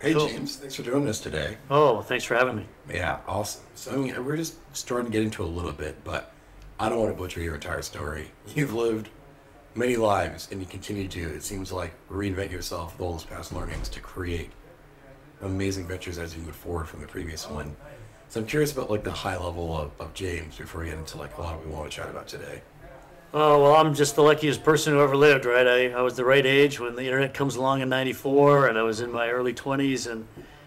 Hey, Cool. James, thanks for doing this today. Oh, thanks for having me. Yeah, awesome. So, I mean, we're just starting to get into a little bit, but I don't want to butcher your entire story. You've lived many lives, and you continue to, it seems like, reinvent yourself with all those past learnings to create amazing ventures as you move forward from the previous one. So I'm curious about like the high level of, of James before we get into like a lot of what we want to chat about today. Oh, well, I'm just the luckiest person who ever lived, right? I, I was the right age when the internet comes along in 94, and I was in my early 20s and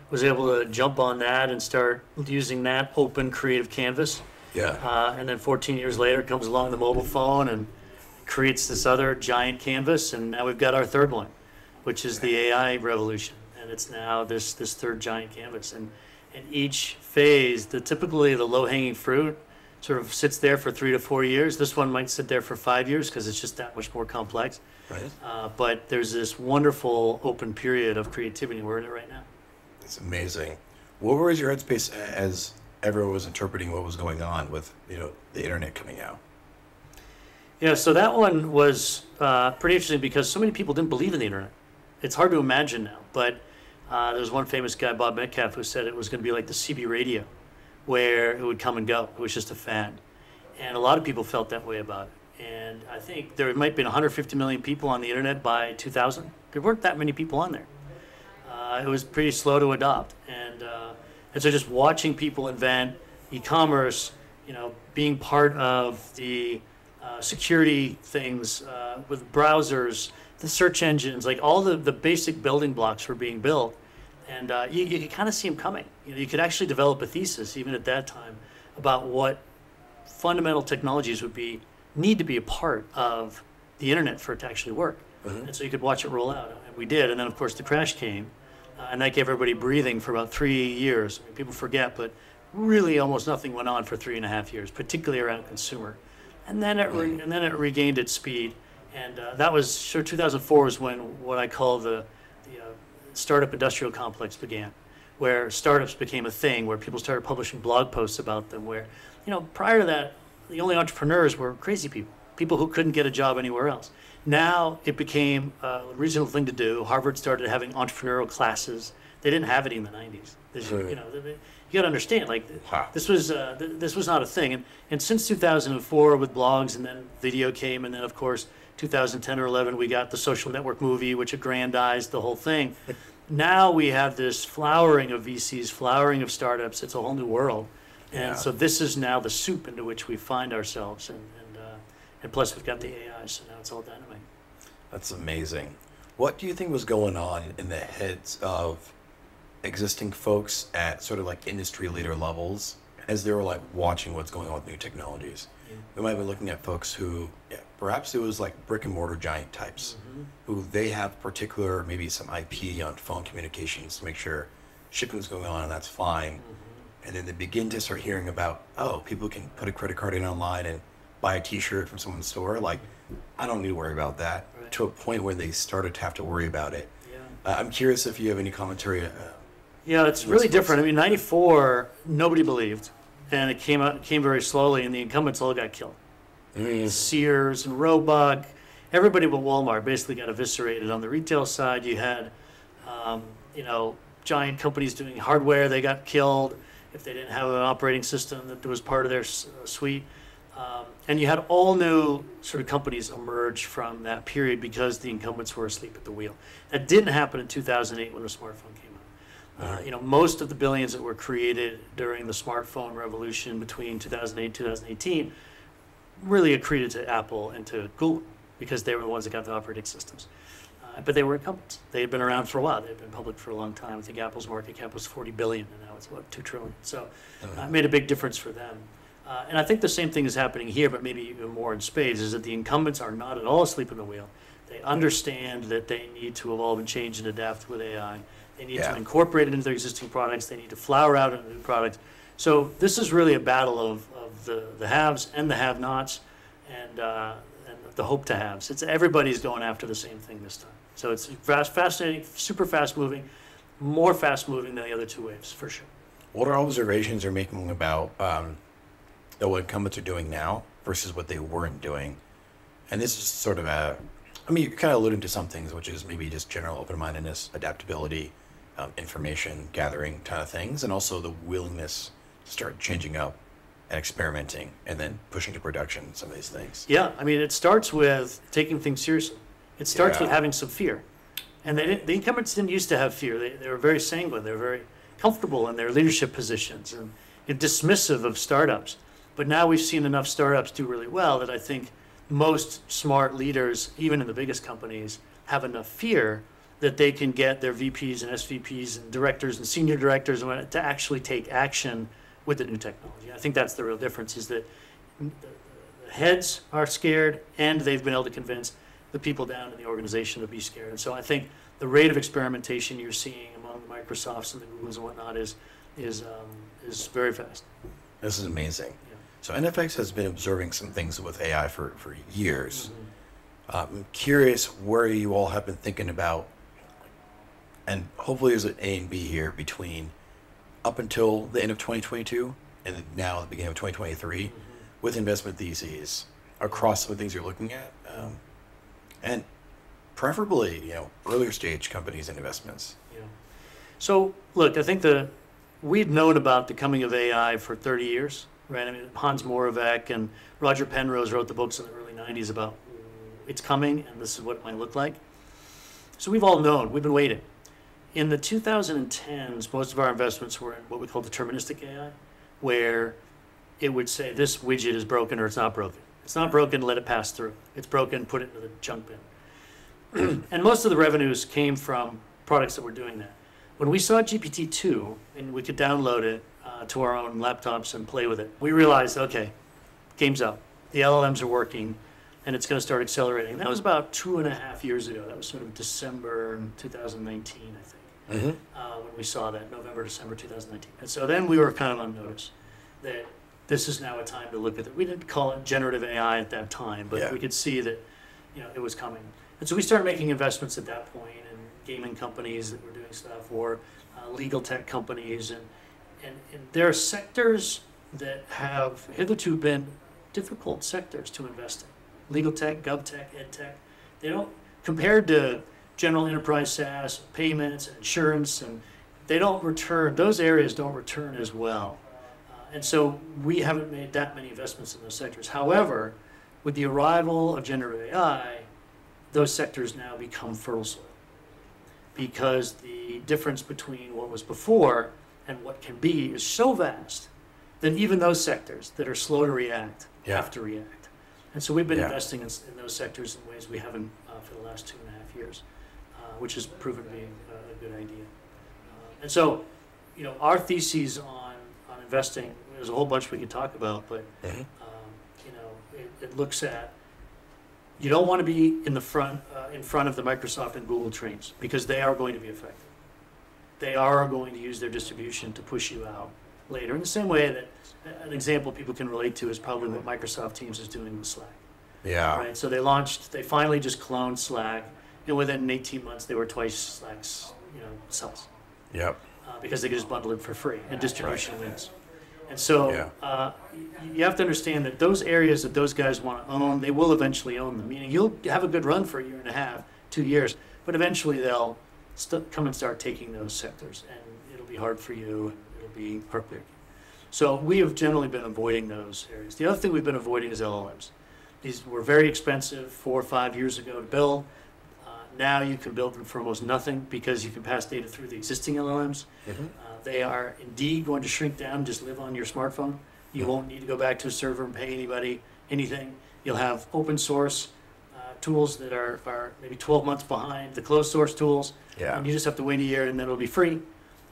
was able to jump on that and start using that open creative canvas. Yeah. Uh, and then 14 years later comes along the mobile phone and creates this other giant canvas, and now we've got our third one, which is the AI revolution, and it's now this this third giant canvas. And in each phase, the typically the low hanging fruit sort of sits there for three to four years. This one might sit there for five years because it's just that much more complex. Right. Uh, but there's this wonderful open period of creativity. We're in it right now. It's amazing. What was your headspace as everyone was interpreting what was going on with you know the internet coming out? Yeah, so that one was uh, pretty interesting because so many people didn't believe in the internet. It's hard to imagine now, but uh, there was one famous guy, Bob Metcalfe, who said it was going to be like the CB radio, where it would come and go. It was just a fad. And a lot of people felt that way about it. And I think there might have been 150 million people on the internet by 2000. There weren't that many people on there. Uh, it was pretty slow to adopt. And, uh, and so just watching people invent e-commerce, you know, being part of the uh, security things uh, with browsers, the search engines, like all the, the basic building blocks were being built. And uh, you, you could kind of see them coming. You know, you could actually develop a thesis, even at that time, about what fundamental technologies would be need to be a part of the internet for it to actually work. And so you could watch it roll out, and we did. And then of course the crash came, uh, and that gave everybody breathing for about three years. I mean, people forget, but really almost nothing went on for three and a half years, particularly around consumer. And then it re- and then it regained its speed, and uh, that was sure 2004 was when what I call the the uh, startup industrial complex began, where startups became a thing, where people started publishing blog posts about them. Where, you know, prior to that, the only entrepreneurs were crazy people, people who couldn't get a job anywhere else. Now it became a reasonable thing to do. Harvard started having entrepreneurial classes. They didn't have it in the 90s. This-. You know, you got to understand, like Wow. this was uh, th- this was not a thing. And and since 2004 with blogs, and then video came, and then of course 2010 or 11 we got the social network movie, which aggrandized the whole thing. now we have this flowering of VCs, flowering of startups. It's a whole new world, and Yeah. so this is now the soup into which we find ourselves, and and, uh, and plus we've got the AI, so now it's all dynamite. That's amazing. What do you think was going on in the heads of existing folks at sort of like industry leader levels as they were like watching what's going on with new technologies? We might be looking at folks who, yeah, perhaps it was like brick and mortar giant types, who they have particular maybe some IP on phone communications to make sure shipping's going on and that's fine. And then they begin to start hearing about, oh, people can put a credit card in online and buy a T-shirt from someone's store. Like, I don't need to worry about that. Right. To a point where they started to have to worry about it. Yeah. Uh, I'm curious if you have any commentary. Uh, Yeah, it's really different. I mean, '94, nobody believed, and it came out came very slowly, and the incumbents all got killed. Sears and Roebuck, everybody but Walmart basically got eviscerated on the retail side. You had, um, you know, giant companies doing hardware; they got killed if they didn't have an operating system that was part of their uh, suite. Um, and you had all new sort of companies emerge from that period because the incumbents were asleep at the wheel. That didn't happen in 2008 when the smartphone came out. Uh, you know, most of the billions that were created during the smartphone revolution between 2008 and 2018 really accreted to Apple and to Google because they were the ones that got the operating systems. Uh, but they were incumbents. They had been around for a while. They had been public for a long time. I think Apple's market cap was 40 billion, and now it's what two trillion. So uh, it made a big difference for them. Uh, and I think the same thing is happening here, but maybe even more in spades. Is that the incumbents are not at all asleep in the wheel. They understand that they need to evolve and change and adapt with AI. They need Yeah. to incorporate it into their existing products. They need to flower out into new products. So this is really a battle of the, the haves and the have-nots, and uh, and the hope to haves. It's everybody's going after the same thing this time. So it's fast, fascinating, super fast moving, more fast moving than the other two waves for sure. what are observations you're making about um, what incumbents are doing now versus what they weren't doing? And this is sort of a, I mean, you're kind of alluding to some things, which is maybe just general open-mindedness, adaptability, um, information gathering kind of things, and also the willingness to start changing up and experimenting, and then pushing to production some of these things. Yeah, I mean, it starts with taking things seriously. It starts with having some fear. And they didn't, the incumbents didn't used to have fear. They, they were very sanguine. They were very comfortable in their leadership positions and, and dismissive of startups. But now we've seen enough startups do really well that I think most smart leaders, even in the biggest companies, have enough fear that they can get their VPs and SVPs and directors and senior directors to actually take action with the new technology. I think that's the real difference is that the heads are scared and they've been able to convince the people down in the organization to be scared. And so I think the rate of experimentation you're seeing among the Microsofts and the Googles and whatnot is, is, um, is very fast. This is amazing. Yeah. So NFX has been observing some things with AI for, for years. Mm-hmm. Um, I'm curious where you all have been thinking about, and hopefully there's an A and B here between up until the end of 2022 and now the beginning of 2023 Mm-hmm. with investment theses across the things you're looking at, um, and preferably you know earlier stage companies and investments. Yeah. So, look, I think the we'd known about the coming of AI for 30 years, right? I mean, Hans Moravec and Roger Penrose wrote the books in the early 90s about it's coming and this is what it might look like. So we've all known, we've been waiting. In the 2010s, most of our investments were in what we call deterministic AI, where it would say this widget is broken or it's not broken. It's not broken, let it pass through. It's broken, put it into the junk bin. and most of the revenues came from products that were doing that. When we saw GPT-2 and we could download it uh, to our own laptops and play with it, we realized, okay, game's up. The LLMs are working, and it's going to start accelerating. That was about two and a half years ago. That was sort of December 2019, I think Mm-hmm. uh, when we saw that, November, December 2019. And so then we were kind of on notice that this is now a time to look at it. We didn't call it generative AI at that time, but Yeah. we could see that, you know, it was coming. And so we started making investments at that point in gaming companies that were doing stuff or uh, legal tech companies. And, and, and there are sectors that have hitherto been difficult sectors to invest in. Legal tech, gov tech, ed tech. They don't, compared to general enterprise SaaS, payments, insurance, and they don't return, those areas don't return as well. Uh, and so we haven't made that many investments in those sectors. However, with the arrival of generative AI, those sectors now become fertile soil. Because the difference between what was before and what can be is so vast that even those sectors that are slow to react Yeah. have to react. And so we've been Yeah. investing in, in those sectors in ways we haven't uh, for the last two and a half years, which has proven to be a, a good idea. Uh, and so, you know, our theses on, on investing, there's a whole bunch we could talk about, but Mm-hmm. um, you know, it, it looks at, you don't want to be in the front, uh, in front of the Microsoft and Google trains because they are going to be affected. They are going to use their distribution to push you out later in the same way that an example people can relate to is probably what Microsoft Teams is doing with Slack. Yeah. Right. So they launched, they finally just cloned Slack, and within 18 months they were twice Slack's, you know, size Yep. uh, because they could just bundle it for free and distribution wins. And so Yeah. uh, you have to understand that those areas that those guys want to own, they will eventually own them. Meaning you'll have a good run for a year and a half, two years, but eventually they'll st- come and start taking those sectors, and it'll be hard for you, it'll be heartbreaking. So we have generally been avoiding those areas. The other thing we've been avoiding is LLMs. These were very expensive four or five years ago to build. Now you can build them for almost nothing because you can pass data through the existing LLMs. Mhm. Uh, they are indeed going to shrink down, just live on your smartphone. You Mhm. won't need to go back to a server and pay anybody anything. You'll have open source uh, tools that are, are maybe 12 months behind the closed source tools. Yeah. And you just have to wait a year and then it'll be free.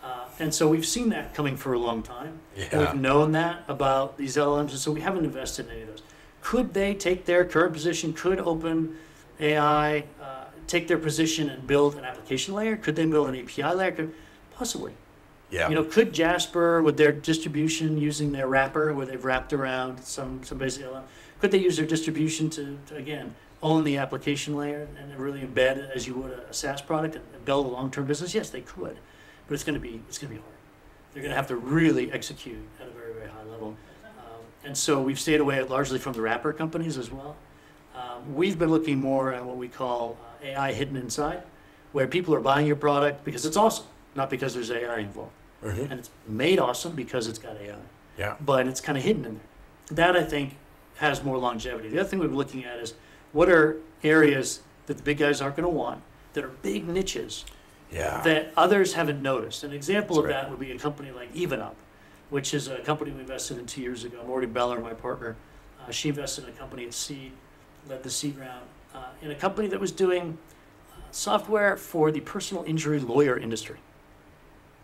Uh, and so we've seen that coming for a long time. Yeah. we've known that about these LLMs, and so we haven't invested in any of those. Could they take their current position? Could Open AI take their position and build an application layer? Could they build an API layer? Could, possibly. Yeah. You know, could Jasper, with their distribution using their wrapper, where they've wrapped around some some basic LLM, could they use their distribution to, to again own the application layer and really embed it as you would a, a SaaS product and, build a long-term business? Yes, they could, but it's going to be it's going to be hard. They're going to have to really execute at a very very high level, um, and so we've stayed away largely from the wrapper companies as well. Um, we've been looking more at what we call uh, AI hidden inside, where people are buying your product because it's awesome. not because there's AI involved. Mhm. And it's made awesome because it's got AI, Yeah. but it's kind of hidden in there. That I think has more longevity. The other thing we're looking at is what are areas that the big guys aren't going to want that are big niches Yeah. that others haven't noticed. An example That's of right. that would be a company like EvenUp, which is a company we invested in two years ago. Morgan Beller, my partner, uh, she invested in a company at Seed, led the seed round, uh, in a company that was doing uh, software for the personal injury lawyer industry.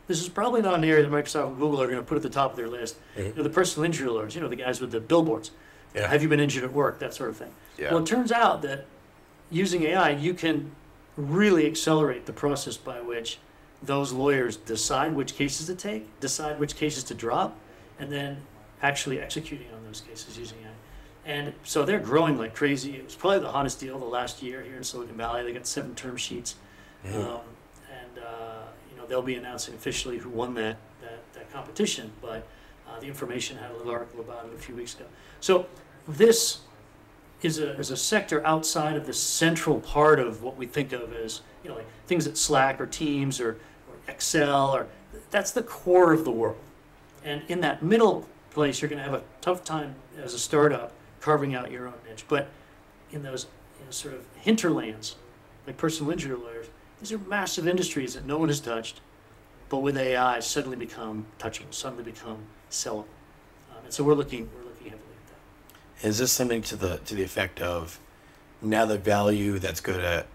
This is probably not an area that Microsoft and Google are going to put at the top of their list. Mhm. You know, the personal injury lawyers, you know, the guys with the billboards. Yeah. Have you been injured at work? That sort of thing. Yeah. Well, it turns out that using AI, you can really accelerate the process by which those lawyers decide which cases to take, decide which cases to drop, and then actually executing on those cases using AI. And so they're growing like crazy. It was probably the hottest deal the last year here in Silicon Valley. They got seven term sheets. Mhm. Um, and uh, you know they'll be announcing officially who won that that, that competition. But uh, the information had a little article about it a few weeks ago. So this is a is a sector outside of the central part of what we think of as you know like things at Slack or Teams or, or Excel or that's the core of the world. And in that middle place, you're going to have a tough time as a startup carving out your own niche. But in those you know, sort of hinterlands, like personal injury lawyers, these are massive industries that no one has touched, but with AI suddenly become touchable, suddenly become sellable. Um, and so we're looking we're looking heavily at that. Is this something to the to the effect of now the value that's good at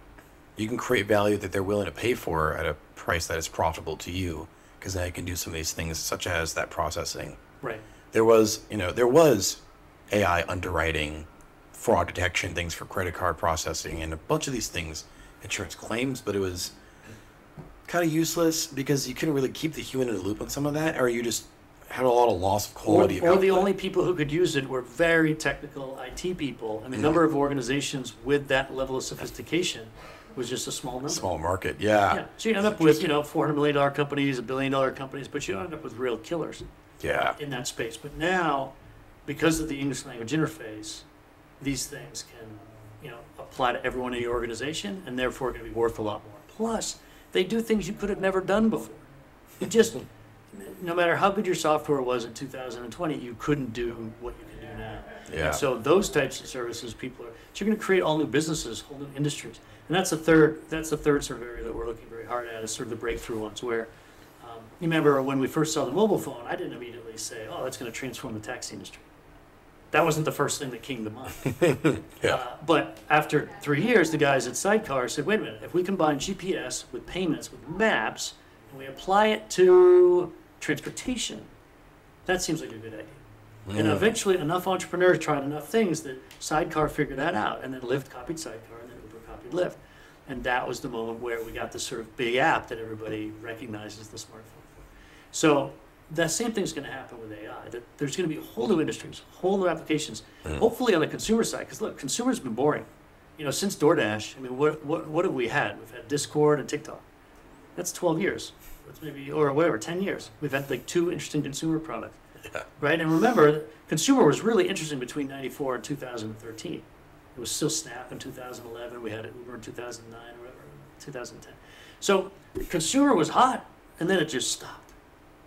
you can create value that they're willing to pay for at a price that is profitable to you because now you can do some of these things such as that processing. Right. There was, you know, there was AI underwriting, fraud detection, things for credit card processing, and a bunch of these things, insurance claims, but it was kind of useless because you couldn't really keep the human in the loop on some of that, or you just had a lot of loss of quality. of or the only people who could use it were very technical IT people, and the mm-hmm. number of organizations with that level of sophistication was just a small number. small market, yeah. Yeah. So you end up with you know four hundred million dollar companies, a billion dollar companies, but you end up with real killers Yeah. in that space. But now, because of the English language interface, these things can you know apply to everyone in your organization, and therefore going to be worth a lot more. Plus, they do things you could have never done before. You just no matter how good your software was in 2020, you couldn't do what you can do now. Yeah. And so those types of services, people are. So you're going to create all new businesses, whole new industries, and that's the third. That's the third sort of area that we're looking very hard at is sort of the breakthrough ones. Where um, you remember when we first saw the mobile phone, I didn't immediately say, "Oh, that's going to transform the taxi industry." That wasn't the first thing that came to mind. Yeah. Uh, but after three years, the guys at Sidecar said, wait a minute, if we combine GPS with payments, with maps, and we apply it to transportation, that seems like a good idea. And Mm. eventually, enough entrepreneurs tried enough things that Sidecar figured that out, and then Lyft copied Sidecar, and then Uber copied Lyft. And that was the moment where we got this sort of big app that everybody recognizes the smartphone for. So that same thing's going to happen with AI. That there's going to be whole new industries, whole new applications. Mm. Hopefully on the consumer side, because look, consumers been boring. You know, since DoorDash, I mean, what what what have we had? We've had Discord and TikTok. That's 12 years. That's maybe or whatever, 10 years. We've had like two interesting consumer products Yeah. right? And remember, consumer was really interesting between '94 and 2013. It was still Snap in 2011. We had Uber in 2009 or whatever, 2010. So consumer was hot, and then it just stopped.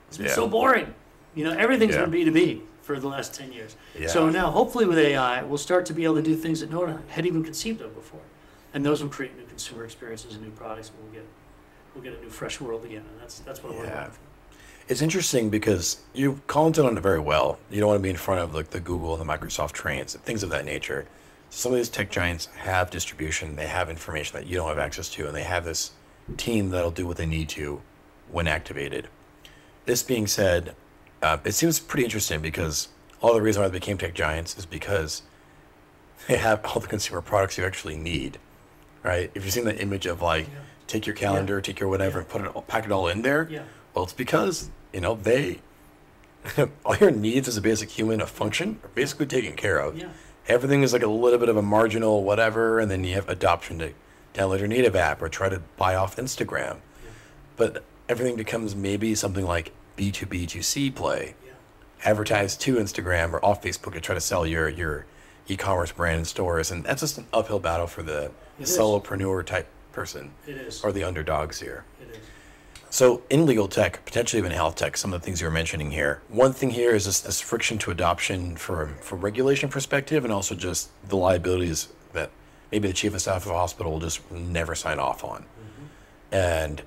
It's been Yeah. so boring. You know, everything's Yeah. been B2B for the last 10 years. Yeah. So now, hopefully, with AI, we'll start to be able to do things that no one had even conceived of before, and those will create new consumer experiences and new products. And we'll get we'll get a new fresh world again, and that's that's what Yeah. hoping for. It's interesting because you commented on it very well. You don't want to be in front of like the Google and the Microsoft trains, and things of that nature. Some of these tech giants have distribution, they have information that you don't have access to, and they have this team that'll do what they need to when activated. This being said, uh, it seems pretty interesting because all the reason why they became tech giants is because they have all the consumer products you actually need, right? If you've seen the image of like, Yeah. take your calendar, take your whatever, Yeah. and put it, all, pack it all in there. Yeah. Well, it's because you know they all your needs as a basic human, a function, are basically taken care of. Yeah. Everything is like a little bit of a marginal whatever, and then you have adoption to download your native app or try to buy off Instagram. But everything becomes maybe something like B two B two C play, Yeah. advertise to Instagram or off Facebook to try to sell your your e-commerce brand in stores, and that's just an uphill battle for the It is. solopreneur type person It is. or the underdogs here. It is. So in legal tech, potentially even health tech, some of the things you were mentioning here. One thing here is this, this friction to adoption for from regulation perspective, and also just the liabilities that maybe the chief of staff of a hospital will just never sign off on. Mm-hmm. And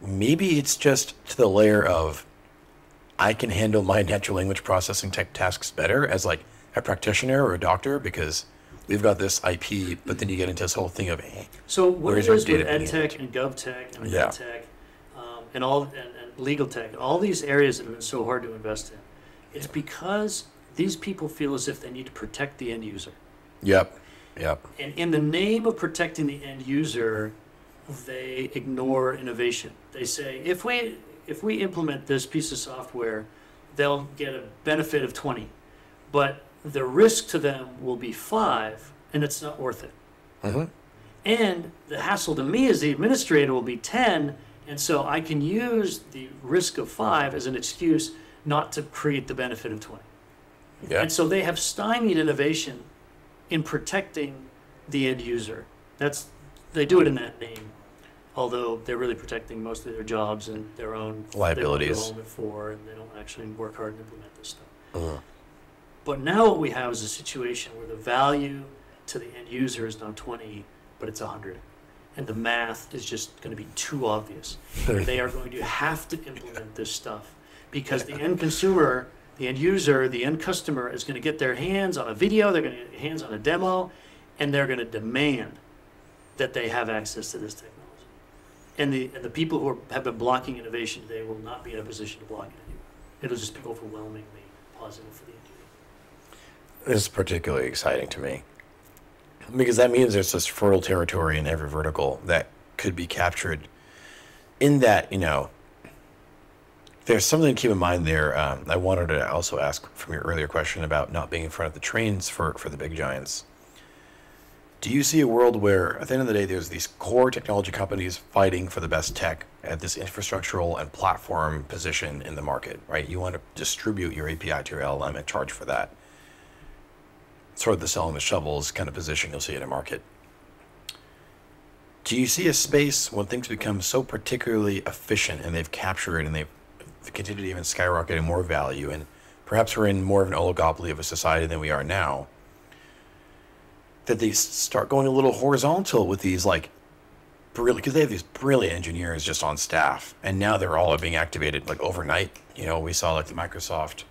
maybe it's just to the layer of I can handle my natural language processing tech tasks better as like a practitioner or a doctor because we've got this IP, but then you get into this whole thing of eh, So what Where's it our with data ed tech and gov tech and Yeah. ed tech um, and all and, and legal tech, all these areas that have been so hard to invest in, it's because these people feel as if they need to protect the end user. yep, yep, And in the name of protecting the end user, they ignore innovation. They say if we if we implement this piece of software, they'll get a benefit of 20, but the risk to them will be 5 and it's not worth it. hmm And the hassle to me as the administrator will be 10, and so I can use the risk of 5 as an excuse not to create the benefit of 20. yeah, And so they have stymied innovation in protecting the end user. That's they do it in that name, although they're really protecting most of their jobs and their own Liabilities. They for, and they don't actually work hard and implement this stuff. Mhm. But now what we have is a situation where the value to the end user is now 20, but it's 100. And the math is just going to be too obvious. they are going to have to implement this stuff because the end consumer, the end user, the end customer is going to get their hands on a video, they're going to get their hands on a demo, and they're going to demand that they have access to this technology. And the, and the people who are, have been blocking innovation today will not be in a position to block it anymore. It'll just be overwhelmingly positive for the industry. This is particularly exciting to me because that means there's this fertile territory in every vertical that could be captured. In that, you know, there's something to keep in mind there. Um, I wanted to also ask from your earlier question about not being in front of the trains for, for the big giants. Do you see a world where, at the end of the day, there's these core technology companies fighting for the best tech at this infrastructural and platform position in the market, right? You want to distribute your API to your LLM and charge for that sort of the selling the shovels kind of position you'll see in a market. Do you see a space when things become so particularly efficient and they've captured and they've continued to even skyrocket in more value and perhaps we're in more of an oligopoly of a society than we are now that they start going a little horizontal with these like brilliant because they have these brilliant engineers just on staff and now they're all being activated like overnight. You know we saw like the microsoft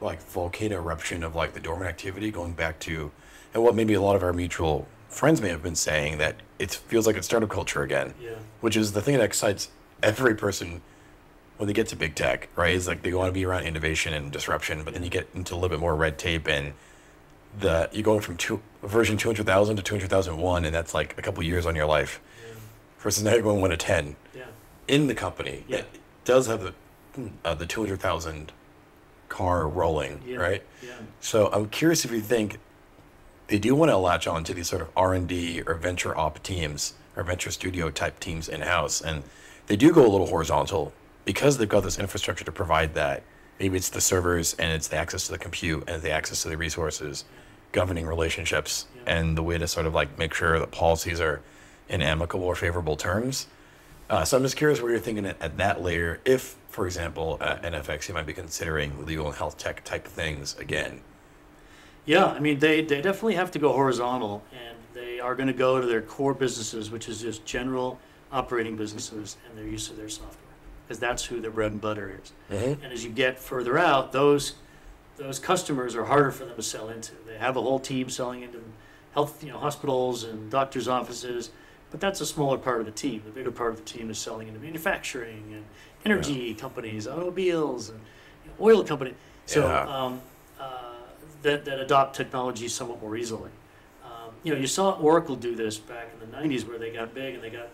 like volcano eruption of like the dormant activity going back to and what maybe a lot of our mutual friends may have been saying that it feels like it's startup culture again. Yeah. which is the thing that excites every person when they get to big tech right? Is like they want to be around innovation and disruption but then you get into a little bit more red tape and the you're going from two version 200000 to 200001 and that's like a couple years on your life versus now you're going 1 to 10 Yeah. in the company Yeah. that does have the uh, the 200000 car rolling Yeah. right Yeah. so I'm curious if you think they do want to latch on to these sort of R and D or venture op teams or venture studio type teams in house, and they do go a little horizontal because they've got this infrastructure to provide that. Maybe it's the servers and it's the access to the compute and the access to the resources, governing relationships, and the way to sort of like make sure that policies are in amicable or favorable terms. Uh, so I'm just curious what you're thinking at, at that layer. If, for example, uh, NFX, you might be considering legal and health tech type things again. Yeah, I mean, they, they definitely have to go horizontal, and they are going to go to their core businesses, which is just general operating businesses and their use of their software, because that's who their bread and butter is. Mm-hmm. And as you get further out, those those customers are harder for them to sell into. They have a whole team selling into health, you know, hospitals and doctors' offices, but that's a smaller part of the team. The bigger part of the team is selling into manufacturing and energy companies, automobiles, and oil companies. So Yeah. um, uh, that that adopt technology somewhat more easily. Um, you know, you saw Oracle do this back in the '90s, where they got big and they got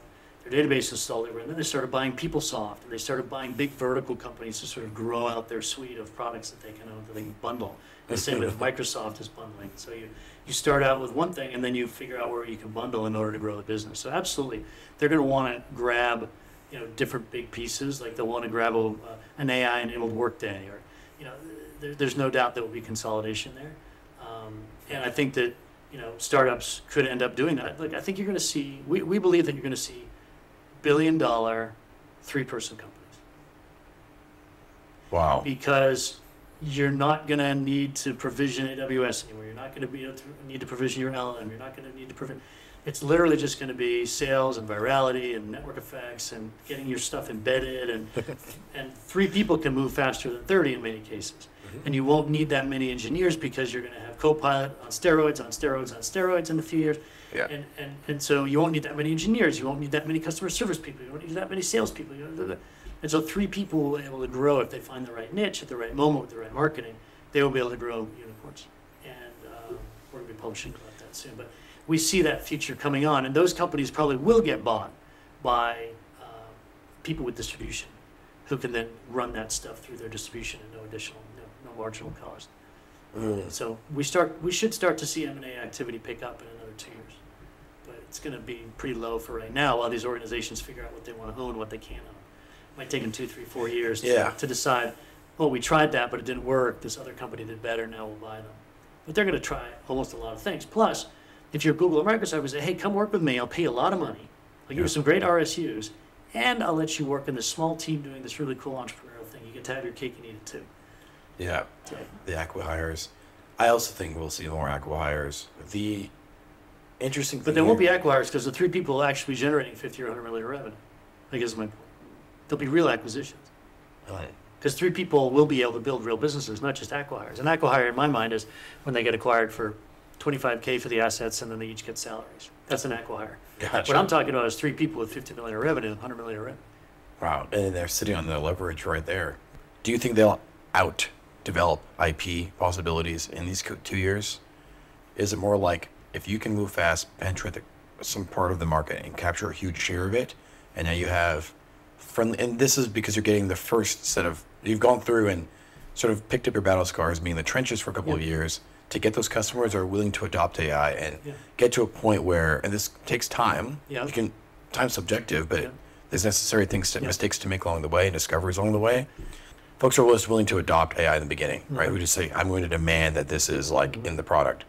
their database installed everywhere, and then they started buying PeopleSoft, and they started buying big vertical companies to sort of grow out their suite of products that they can own, that they can bundle. The same with Microsoft is bundling. So you you start out with one thing, and then you figure out where you can bundle in order to grow the business. So absolutely, they're going to want to grab you know different big pieces, like they'll want to grab a, uh, an AI-enabled workday, or you know, there, there's no doubt there will be consolidation there. Um, and I think that you know startups could end up doing that. Like I think you're going to see, we, we believe that you're going to see billion dollar three-person companies Wow. because you're not going to need to provision AWS anymore. You're not going to be able to need to provision your LLM. You're not going to need to provision. It's literally just going to be sales and virality and network effects and getting your stuff embedded and and three people can move faster than 30 in many cases. Mm-hmm. And you won't need that many engineers because you're going to have Copilot on steroids, on steroids, on steroids in a few years. Yeah. And, and, and so you won't need that many engineers. You won't need that many customer service people. You won't need that many salespeople. You know, and so three people will be able to grow if they find the right niche at the right moment with the right marketing. They will be able to grow unicorns. And uh, we're going to be publishing about that soon. But we see that future coming on, and those companies probably will get bought by uh, people with distribution, who can then run that stuff through their distribution at no additional, no, no marginal cost. Mm. So we start, we should start to see M and A activity pick up in another two years. It's gonna be pretty low for right now, while these organizations figure out what they wanna own, what they can't own. Might take them two, three, four years to, Yeah. to decide, well, we tried that, but it didn't work, this other company did better, now we'll buy them. But they're gonna try almost a lot of things. Plus, if you're Google or Microsoft, you say, hey, come work with me, I'll pay you a lot of money. I'll give you some great RSUs, and I'll let you work in this small team doing this really cool entrepreneurial thing. You get to have your cake and eat it too. Yeah. So, The acquihires. I also think we'll see more acquihires. The interesting thing. But there won't be acquihires because the three people will actually be generating 50 or 100 million revenue. I guess my point. There'll be real acquisitions Right. because three people will be able to build real businesses, not just acquihires. An acquihire, in my mind, is when they get acquired for 25k for the assets and then they each get salaries. That's an acquihire. Gotcha. What I'm talking about is three people with 50 million revenue, 100 million revenue. Wow. And they're sitting on the leverage right there. Do you think they'll out develop IP possibilities in these two years? Is it more like if you can move fast, penetrate the, some part of the market and capture a huge share of it, and now you have friendly, and this is because you're getting the first set of, you've gone through and sort of picked up your battle scars, being in the trenches for a couple of years to get those customers are willing to adopt AI and Yeah. get to a point where, and this takes time. Yeah. You can, time's subjective, but Yeah. there's necessary things, to, Yeah. mistakes to make along the way, and discoveries along the way. Folks are always willing to adopt AI in the beginning, right? Mhm. Who just say, "I'm going to demand that this is like Mhm. in the product."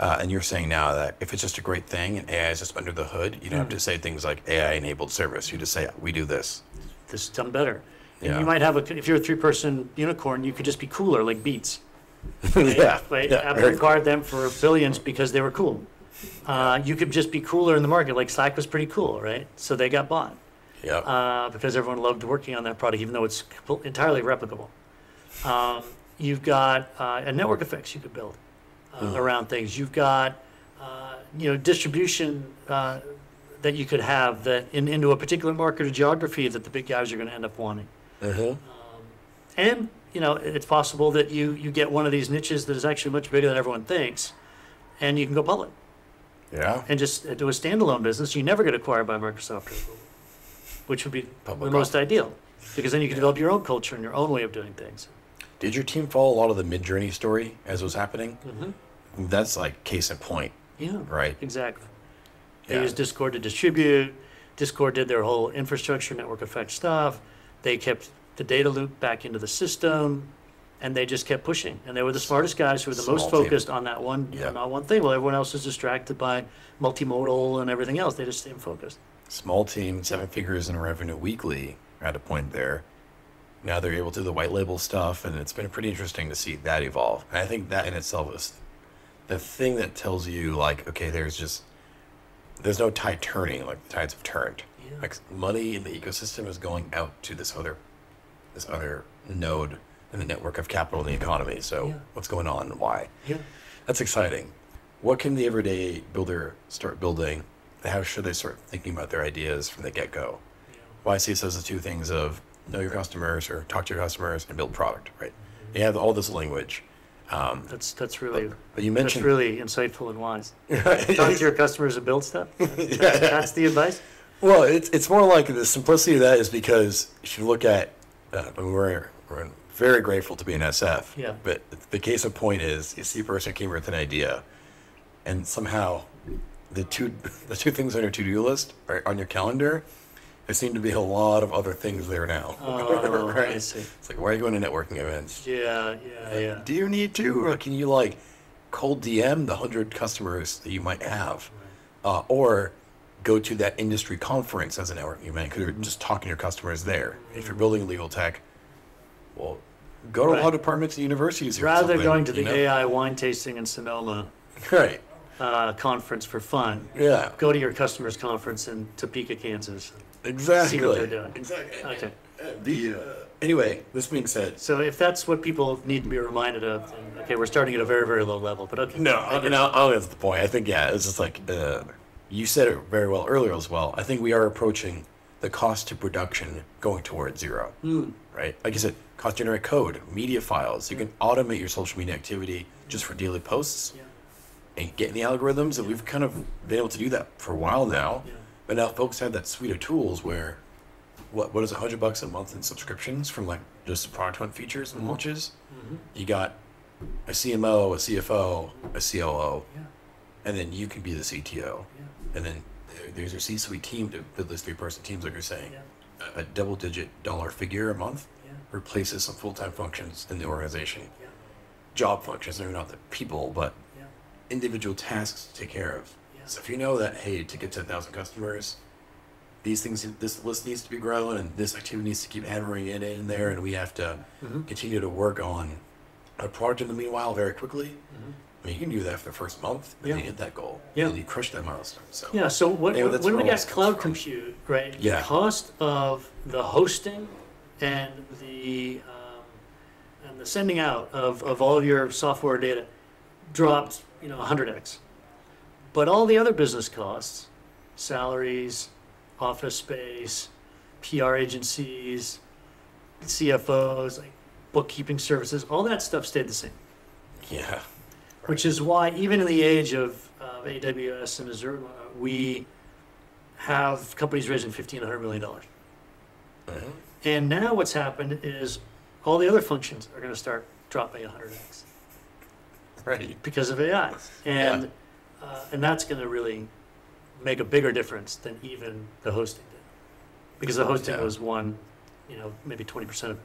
Mm. Uh, and you're saying now that if it's just a great thing and AI is just under the hood, you don't have Mm. to say things like AI-enabled service. You just say, "We do this." This is done better. And you might have a, if you're a three-person unicorn, you could just be cooler, like Beats. right? yeah, Right? yeah, Apple acquired them for billions because they were cool. Uh, you could just be cooler in the market, like Slack was pretty cool, right? So they got bought Yeah, uh, because everyone loved working on that product, even though it's entirely replicable. Um, you've got uh, and network effects you could build uh, Mm. around things. You've got uh, you know distribution uh, that you could have that in, into a particular market or geography that the big guys are going to end up wanting. uh-huh. Um, and you know, it's possible that you you get one of these niches that is actually much bigger than everyone thinks, and you can go public yeah. and just do a standalone business. You never get acquired by Microsoft or Google, which would be Public the most ideal, because then you can develop your own culture and your own way of doing things. Did your team follow a lot of the Midjourney story as it was happening? Mm-hmm. That's like case in point, Yeah, right? exactly. They Yeah. used Discord to distribute. Discord did their whole infrastructure network effect stuff. They kept the data loop back into the system, and they just kept pushing. And they were the smartest guys who were the most Small team. focused on that one, Yeah. on that one thing. Well, everyone else was distracted by multimodal and everything else. They just stayed focused. Small team, seven figures in revenue weekly at a point there. Now they're able to do the white label stuff, and it's been pretty interesting to see that evolve. And I think that in itself is the thing that tells you, like, okay, there's just there's no tide turning, like the tides have turned. Yeah. Like money in the ecosystem is going out to this other this other node in the network of capital in the economy. So Yeah. what's going on and why? Yeah. That's exciting. What can the everyday builder start building? How should they start thinking about their ideas from the get go? Well, I see this as the two things of know your customers or talk to your customers and build product, right? You have all this language. Um, That's that's really but you that's mentioned really insightful and wise. Talk to your customers and build stuff. Yeah. That's the advice. Well, it's it's more like the simplicity of that is because if you look at, uh, we're we're very grateful to be an SF. Yeah. But the case in point is you see a person came with an idea, and somehow the two the two things on your to do list are on your calendar. There seem to be a lot of other things there now. Oh, I right? see. It's like why are you going to networking events? Yeah, yeah, yeah. Do you need to, or can you like cold DM the hundred customers that you might have? Uh, or go to that industry conference as a networking event because you're just talking to your customers there. If you're building legal tech, well, go to Right. law departments and universities. Rather going to the know? AI wine tasting in Sonoma Right. uh, conference for fun, Yeah. go to your customer's conference in Topeka, Kansas. Exactly. See what they're doing. Exactly. Okay. The, uh, anyway, this being said, So if that's what people need to be reminded of, then, okay, we're starting at a very, very low level, but okay. no, I, no, I don't think that's the point. I think yeah, it's just like uh, you said it very well earlier as well. I think we are approaching the cost to production going towards zero. Hmm. Right, like you said, cost to generate code, media files. You can automate your social media activity just for daily posts Yeah. and get in the algorithms. And we've kind of been able to do that for a while now. Yeah. But now folks have that suite of tools where, what what is a hundred bucks a month in subscriptions from like just product hunt features and launches. Mhm. You got a CMO, a CFO, a COO, Yeah. and then you can be the CTO. Yeah. And then there's your C-suite team to build those three-person teams, like you're saying. Yeah. A, a double-digit dollar figure a month replaces some full-time functions in the organization. Yeah. Job functions, maybe not the people, but individual tasks to take care of. So if you know that, hey, to get to 10,000 customers, these things, this list needs to be growing, and this activity needs to keep hammering it in there, and we have to Mhm. continue to work on a product in the meanwhile very quickly. Mhm. I mean, you can do that for the first month, and Yeah. you hit that goal, Yeah. and you crush that milestone. So Yeah, so what, Anyway, when we got cloud from. compute, right? Yeah. The cost of the hosting and the um, and the sending out of, of all of your software data dropped, you know, 100x. But all the other business costs, salaries, office space, PR agencies, CFOs, like bookkeeping services, all that stuff stayed the same. yeah, Which is why, even in the age of uh, AWS and Azure, we have companies raising fifteen hundred million dollars. Mhm. And now what's happened is all the other functions are going to start dropping hundred x right. because of AI, and uh, and that's going to really make a bigger difference than even the hosting did, because the hosting Yeah. was one, you know, maybe twenty percent of it.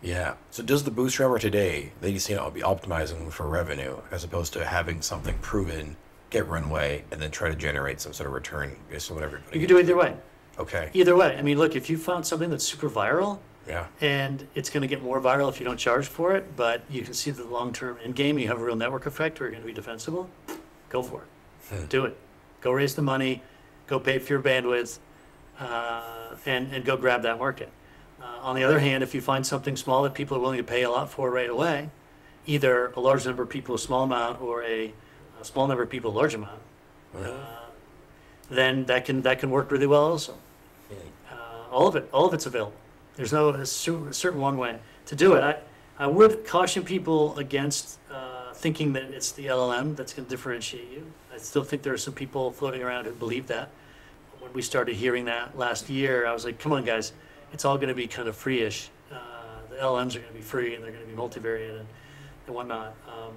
Yeah. So does the bootstrapper today they just you know be optimizing for revenue as opposed to having something proven, get runway, and then try to generate some sort of return based on whatever. You can do it either way. Okay. Either way, I mean, look, if you found something that's super viral, Yeah. and it's going to get more viral if you don't charge for it. But you can see the long-term end game. You have a real network effect, or you're going to be defensible. Go for it. Hmm. Do it. Go raise the money. Go pay for your bandwidth, uh, and and go grab that market. Uh, on the other hand, if you find something small that people are willing to pay a lot for right away, either a large number of people a small amount, or a, a small number of people a large amount, uh, then that can that can work really well also. Uh, all of it, all of it's available. There's no certain one way to do it. I, I would caution people against uh, thinking that it's the LLM that's going to differentiate you. I still think there are some people floating around who believe that. When we started hearing that last year, I was like, come on, guys, it's all going to be kind of free-ish. Uh, the LLMs are going to be free and they're going to be multivariate and, and whatnot. Um,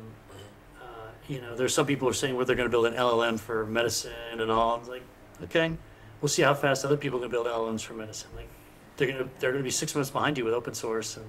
uh, you know, there's some people who are saying, well, they're going to build an LLM for medicine and all. I was like, okay, we'll see how fast other people can build LLMs for medicine. Like, they're gonna they're gonna be six months behind you with open source, and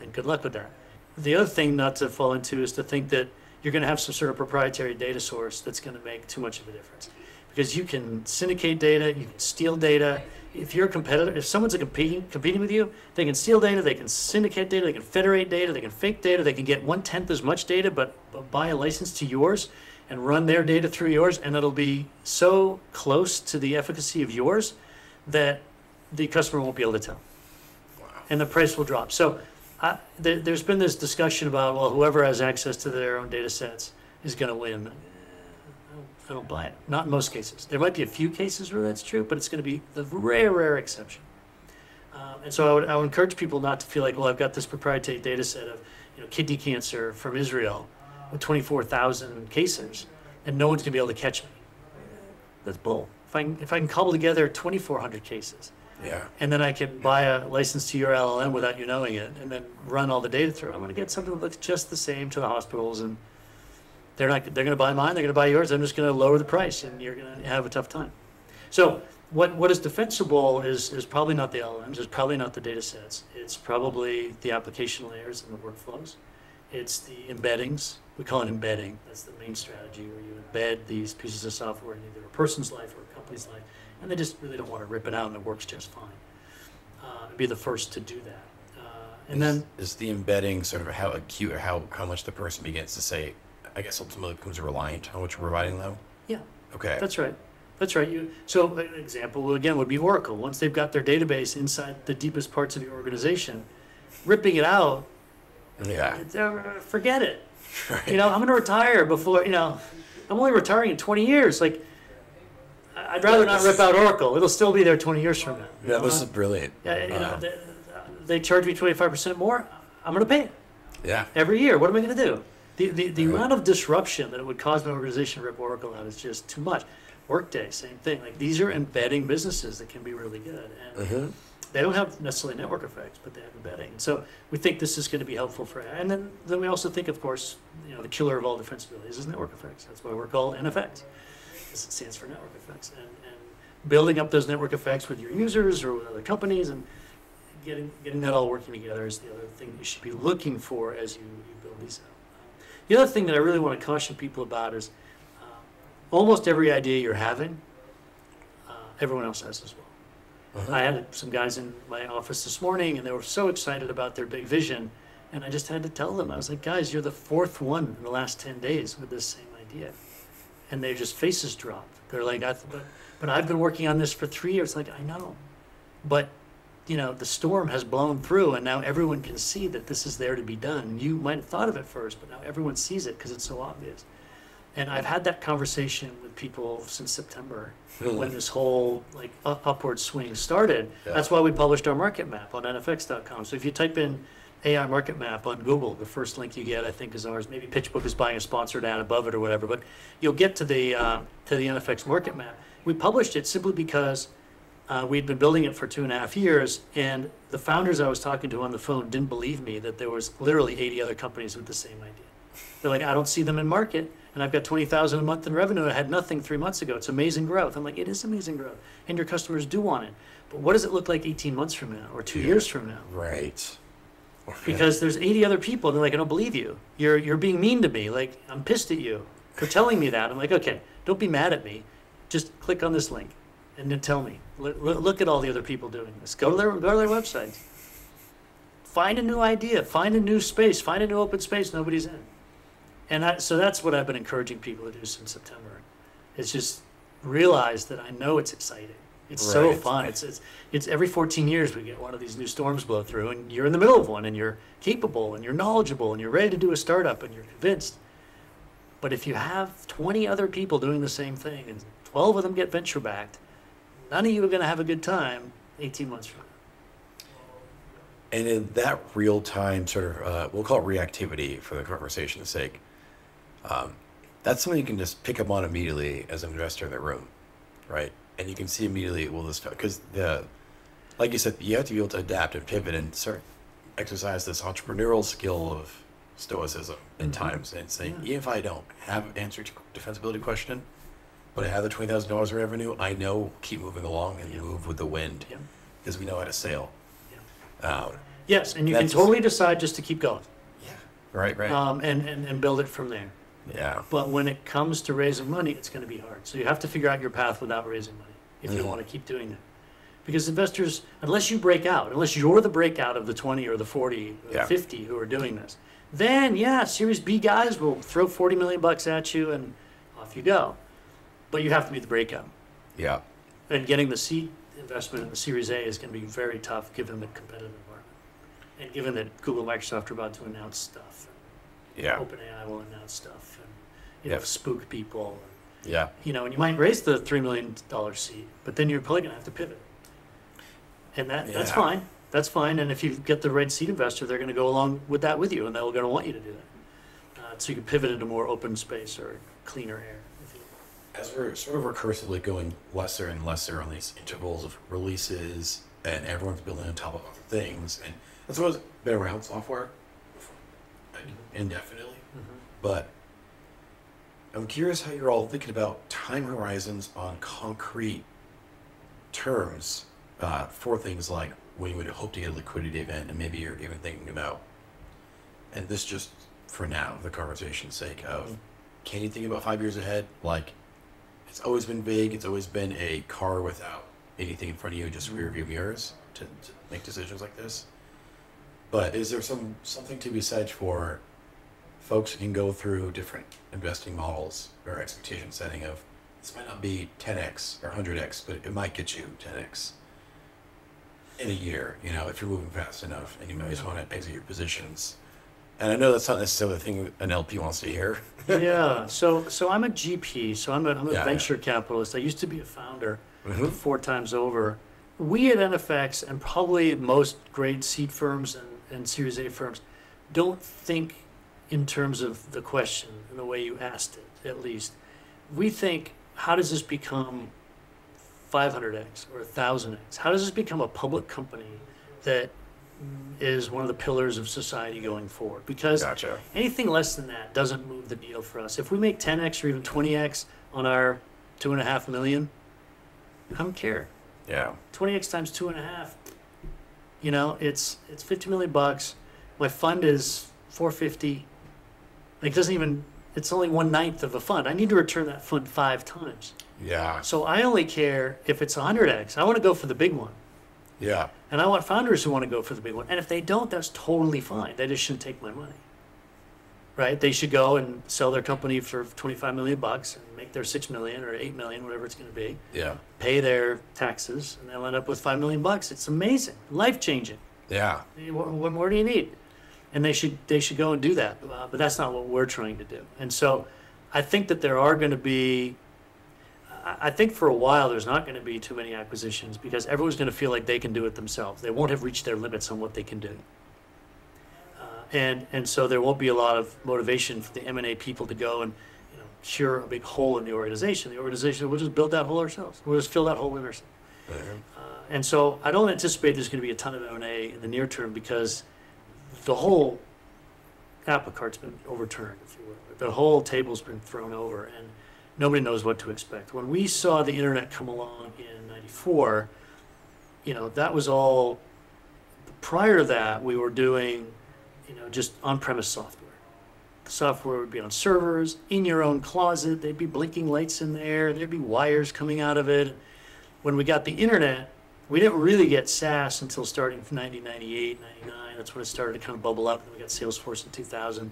and good luck with that. The other thing not to fall into is to think that you're gonna have some sort of proprietary data source that's gonna make too much of a difference, because you can syndicate data, you can steal data. If you're a competitor, if someone's a competing competing with you, they can steal data, they can syndicate data, they can federate data, they can fake data, they can get one tenth as much data, but, but buy a license to yours and run their data through yours, and it'll be so close to the efficacy of yours that the customer won't be able to tell, Wow. and the price will drop. So, I, there, there's been this discussion about well, whoever has access to their own data sets is going to win. I don't, I don't buy it. Not in most cases. There might be a few cases where that's true, but it's going to be the rare, rare exception. Um, and so I would, I would encourage people not to feel like, well, I've got this proprietary data set of you know, kidney cancer from Israel with 24,000 cases, and no one's going to be able to catch me. That's bull. If I, can, if I can cobble together 2,400 cases, Yeah. and then I can buy a license to your LLM without you knowing it, and then run all the data through. I'm going to get something that looks just the same to the hospitals, and they're not. They're going to buy mine. They're going to buy yours. I'm just going to lower the price, and you're going to have a tough time. So what what is defensible is is probably not the LLMs. It's probably not the data sets. It's probably the application layers and the workflows, It's the embeddings. We call it embedding. That's the main strategy where you embed these pieces of software in either a person's life or a company's life, and they just really don't want to rip it out, and it works just fine. Uh, be the first to do that, uh, and then is, is the embedding sort of how acute or how how much the person begins to say? I guess ultimately becomes reliant on what you're providing them. yeah, Okay. That's right. That's right. You, so an example again would be Oracle. Once they've got their database inside the deepest parts of your organization, ripping it out, yeah. uh, forget it. Right. You know, I'm going to retire before. You know, I'm only retiring in 20 years. Like, I'd rather not rip out Oracle. It'll still be there 20 years from now. That know? was brilliant. Yeah, you know, Wow. they, they charge me 25% more. I'm going to pay it yeah. every year. What am I going to do? The, the, the Right. amount of disruption that it would cause an organization to rip Oracle out is just too much. Workday, same thing. Like these are embedding businesses that can be really good, and hmm they don't have necessarily network effects, but they have embedding. So we think this is going to be helpful for. And then, then we also think, of course, you know, the killer of all defensibilities is network effects. That's why we're called NFX. It stands for network effects, and, and building up those network effects with your users or with other companies, and getting getting that all working together is the other thing you should be looking for as you, you build these out. The other thing that I really want to caution people about is uh, almost every idea you're having, uh, everyone else has as well. I had some guys in my office this morning and they were so excited about their big vision. And I just had to tell them, I was like, guys, you're the fourth one in the last 10 days with this same idea. And their just faces dropped. They're like, I th- but, but I've been working on this for three years. Like, I know. But, you know, the storm has blown through and now everyone can see that this is there to be done. You might have thought of it first, but now everyone sees it because it's so obvious. And I've had that conversation with people since September when this whole like upward swing started. Yeah. That's why we published our market map on nfx.com. So if you type in AI market map on Google, the first link you get, I think, is ours. Maybe PitchBook is buying a sponsored ad above it or whatever, but you'll get to the uh, to the NFX market map. We published it simply because uh, we'd been building it for two and a half years, and the founders I was talking to on the phone didn't believe me that there was literally 80 other companies with the same idea. They're like, I don't see them in market, and I've got 20,000 a month in revenue. I had nothing three months ago. It's amazing growth. I'm like, it is amazing growth, and your customers do want it. But what does it look like 18 months from now or two Yeah. years from now? Right. Because there's 80 other people, and they're like, I don't believe you. You're you're being mean to me. Like, I'm pissed at you for telling me that. I'm like, okay, don't be mad at me. Just click on this link, and then tell me. Look, look at all the other people doing this. Go to their go to their websites. Find a new idea. Find a new space. Find a new open space nobody's in. And I, so that's what I've been encouraging people to do since September. Is just realize that I know it's exciting. It's so fun. It's, it's it's every 14 years we get one of these new storms blow through, and you're in the middle of one, and you're capable, and you're knowledgeable, and you're ready to do a startup, and you're convinced. But if you have 20 other people doing the same thing, and 12 of them get venture backed, none of you are going to have a good time 18 months from now. And in that real time sort of, uh, we'll call it reactivity for the conversation's sake, um, that's something you can just pick up on immediately as an investor in the room, right? And you can see immediately, well, this, because the, like you said, you have to be able to adapt and pivot and sort of exercise this entrepreneurial skill of stoicism in times and saying, Yeah. even if I don't have an answer to defensibility question, but I have the $20,000 in revenue, I know keep moving along and Yeah. move with the wind Yeah. because we know how to sail. Yeah. Uh, Yes, and you can totally decide just to keep going yeah. Right, right. um, and, and, and build it from there. Yeah. But when it comes to raising money, it's going to be hard. So you have to figure out your path without raising money if you Mhm. want to keep doing that. Because investors, unless you break out, unless you're the breakout of the 20 or the 40 or Yeah. the 50 who are doing this, then yeah, Series B guys will throw 40 million bucks at you and off you go. But you have to be the breakout. Yeah. And getting the seed investment in the Series A is going to be very tough given the competitive environment. And given that Google, Microsoft are about to announce stuff, Yeah. OpenAI will announce stuff, you know, Yeah. spook people. Yeah. You know, and you might raise the three million dollar seed, but then you're probably going to have to pivot. And that that's fine. That's fine. And if you get the right seed investor, they're going to go along with that with you, and they're going to want you to do that. Uh, so you can pivot into more open space or cleaner air. As we're sort of recursively going lesser and lesser on these intervals of releases, and everyone's building on top of other things, and that's what's been around software like, indefinitely. But I'm curious how you're all thinking about time horizons on concrete terms uh, for things like when you would hope to get a liquidity event, and maybe you're even thinking about, and this just for now, the conversation's sake of, can you think about five years ahead? Like, it's always been vague. It's always been a car without anything in front of you, just rear view mirrors to, to make decisions like this. But is there some something to be said for folks can go through different investing models or expectation setting of this might not be 10x or 100x, but it might get you 10x in a year, you know, if you're moving fast enough and you might just want to exit your positions. And I know that's not necessarily the thing an LP wants to hear. yeah. So so I'm a GP. So I'm a, I'm a Yeah, yeah. venture capitalist. I used to be a founder Mhm. four times over. We at NFX and probably most great seed firms and, and Series A firms don't think in terms of the question and the way you asked it, at least. We think, how does this become 500x or 1000x? How does this become a public company that is one of the pillars of society going forward? Because Gotcha. anything less than that doesn't move the needle for us. If we make 10x or even 20x on our two and a half million, I don't care. Yeah. 20x times two and a half, you know, it's it's 50 million bucks. My fund is 450. Like, it doesn't even. It's only one ninth of a fund. I need to return that fund five times. Yeah. So I only care if it's 100x. I want to go for the big one. Yeah. And I want founders who want to go for the big one. And if they don't, that's totally fine. They just shouldn't take my money. Right? They should go and sell their company for 25 million bucks and make their 6 million or 8 million, whatever it's going to be, Yeah. pay their taxes, and they'll end up with 5 million bucks. It's amazing, life changing. Yeah. What, what more do you need? And they should they should go and do that. Uh, but that's not what we're trying to do. And so I think that there are going to be I think for a while there's not going to be too many acquisitions because everyone's going to feel like they can do it themselves. They won't have reached their limits on what they can do, uh, and and so there won't be a lot of motivation for the M and A people to go and you know cure a big hole in the organization. The organization will just build that hole ourselves. We'll just fill that hole in ourselves. Uh, and so I don't anticipate there's going to be a ton of M and A in the near term because the whole apple cart's been overturned, if you will. The whole table's been thrown over, and nobody knows what to expect. When we saw the internet come along in '94, you know that was all. Prior to that, we were doing, you know, just on-premise software. The software would be on servers in your own closet. There'd be blinking lights in there. There'd be wires coming out of it. When we got the internet, we didn't really get SaaS until starting from 1998, 99. That's when it started to kind of bubble up. And we got Salesforce in 2000.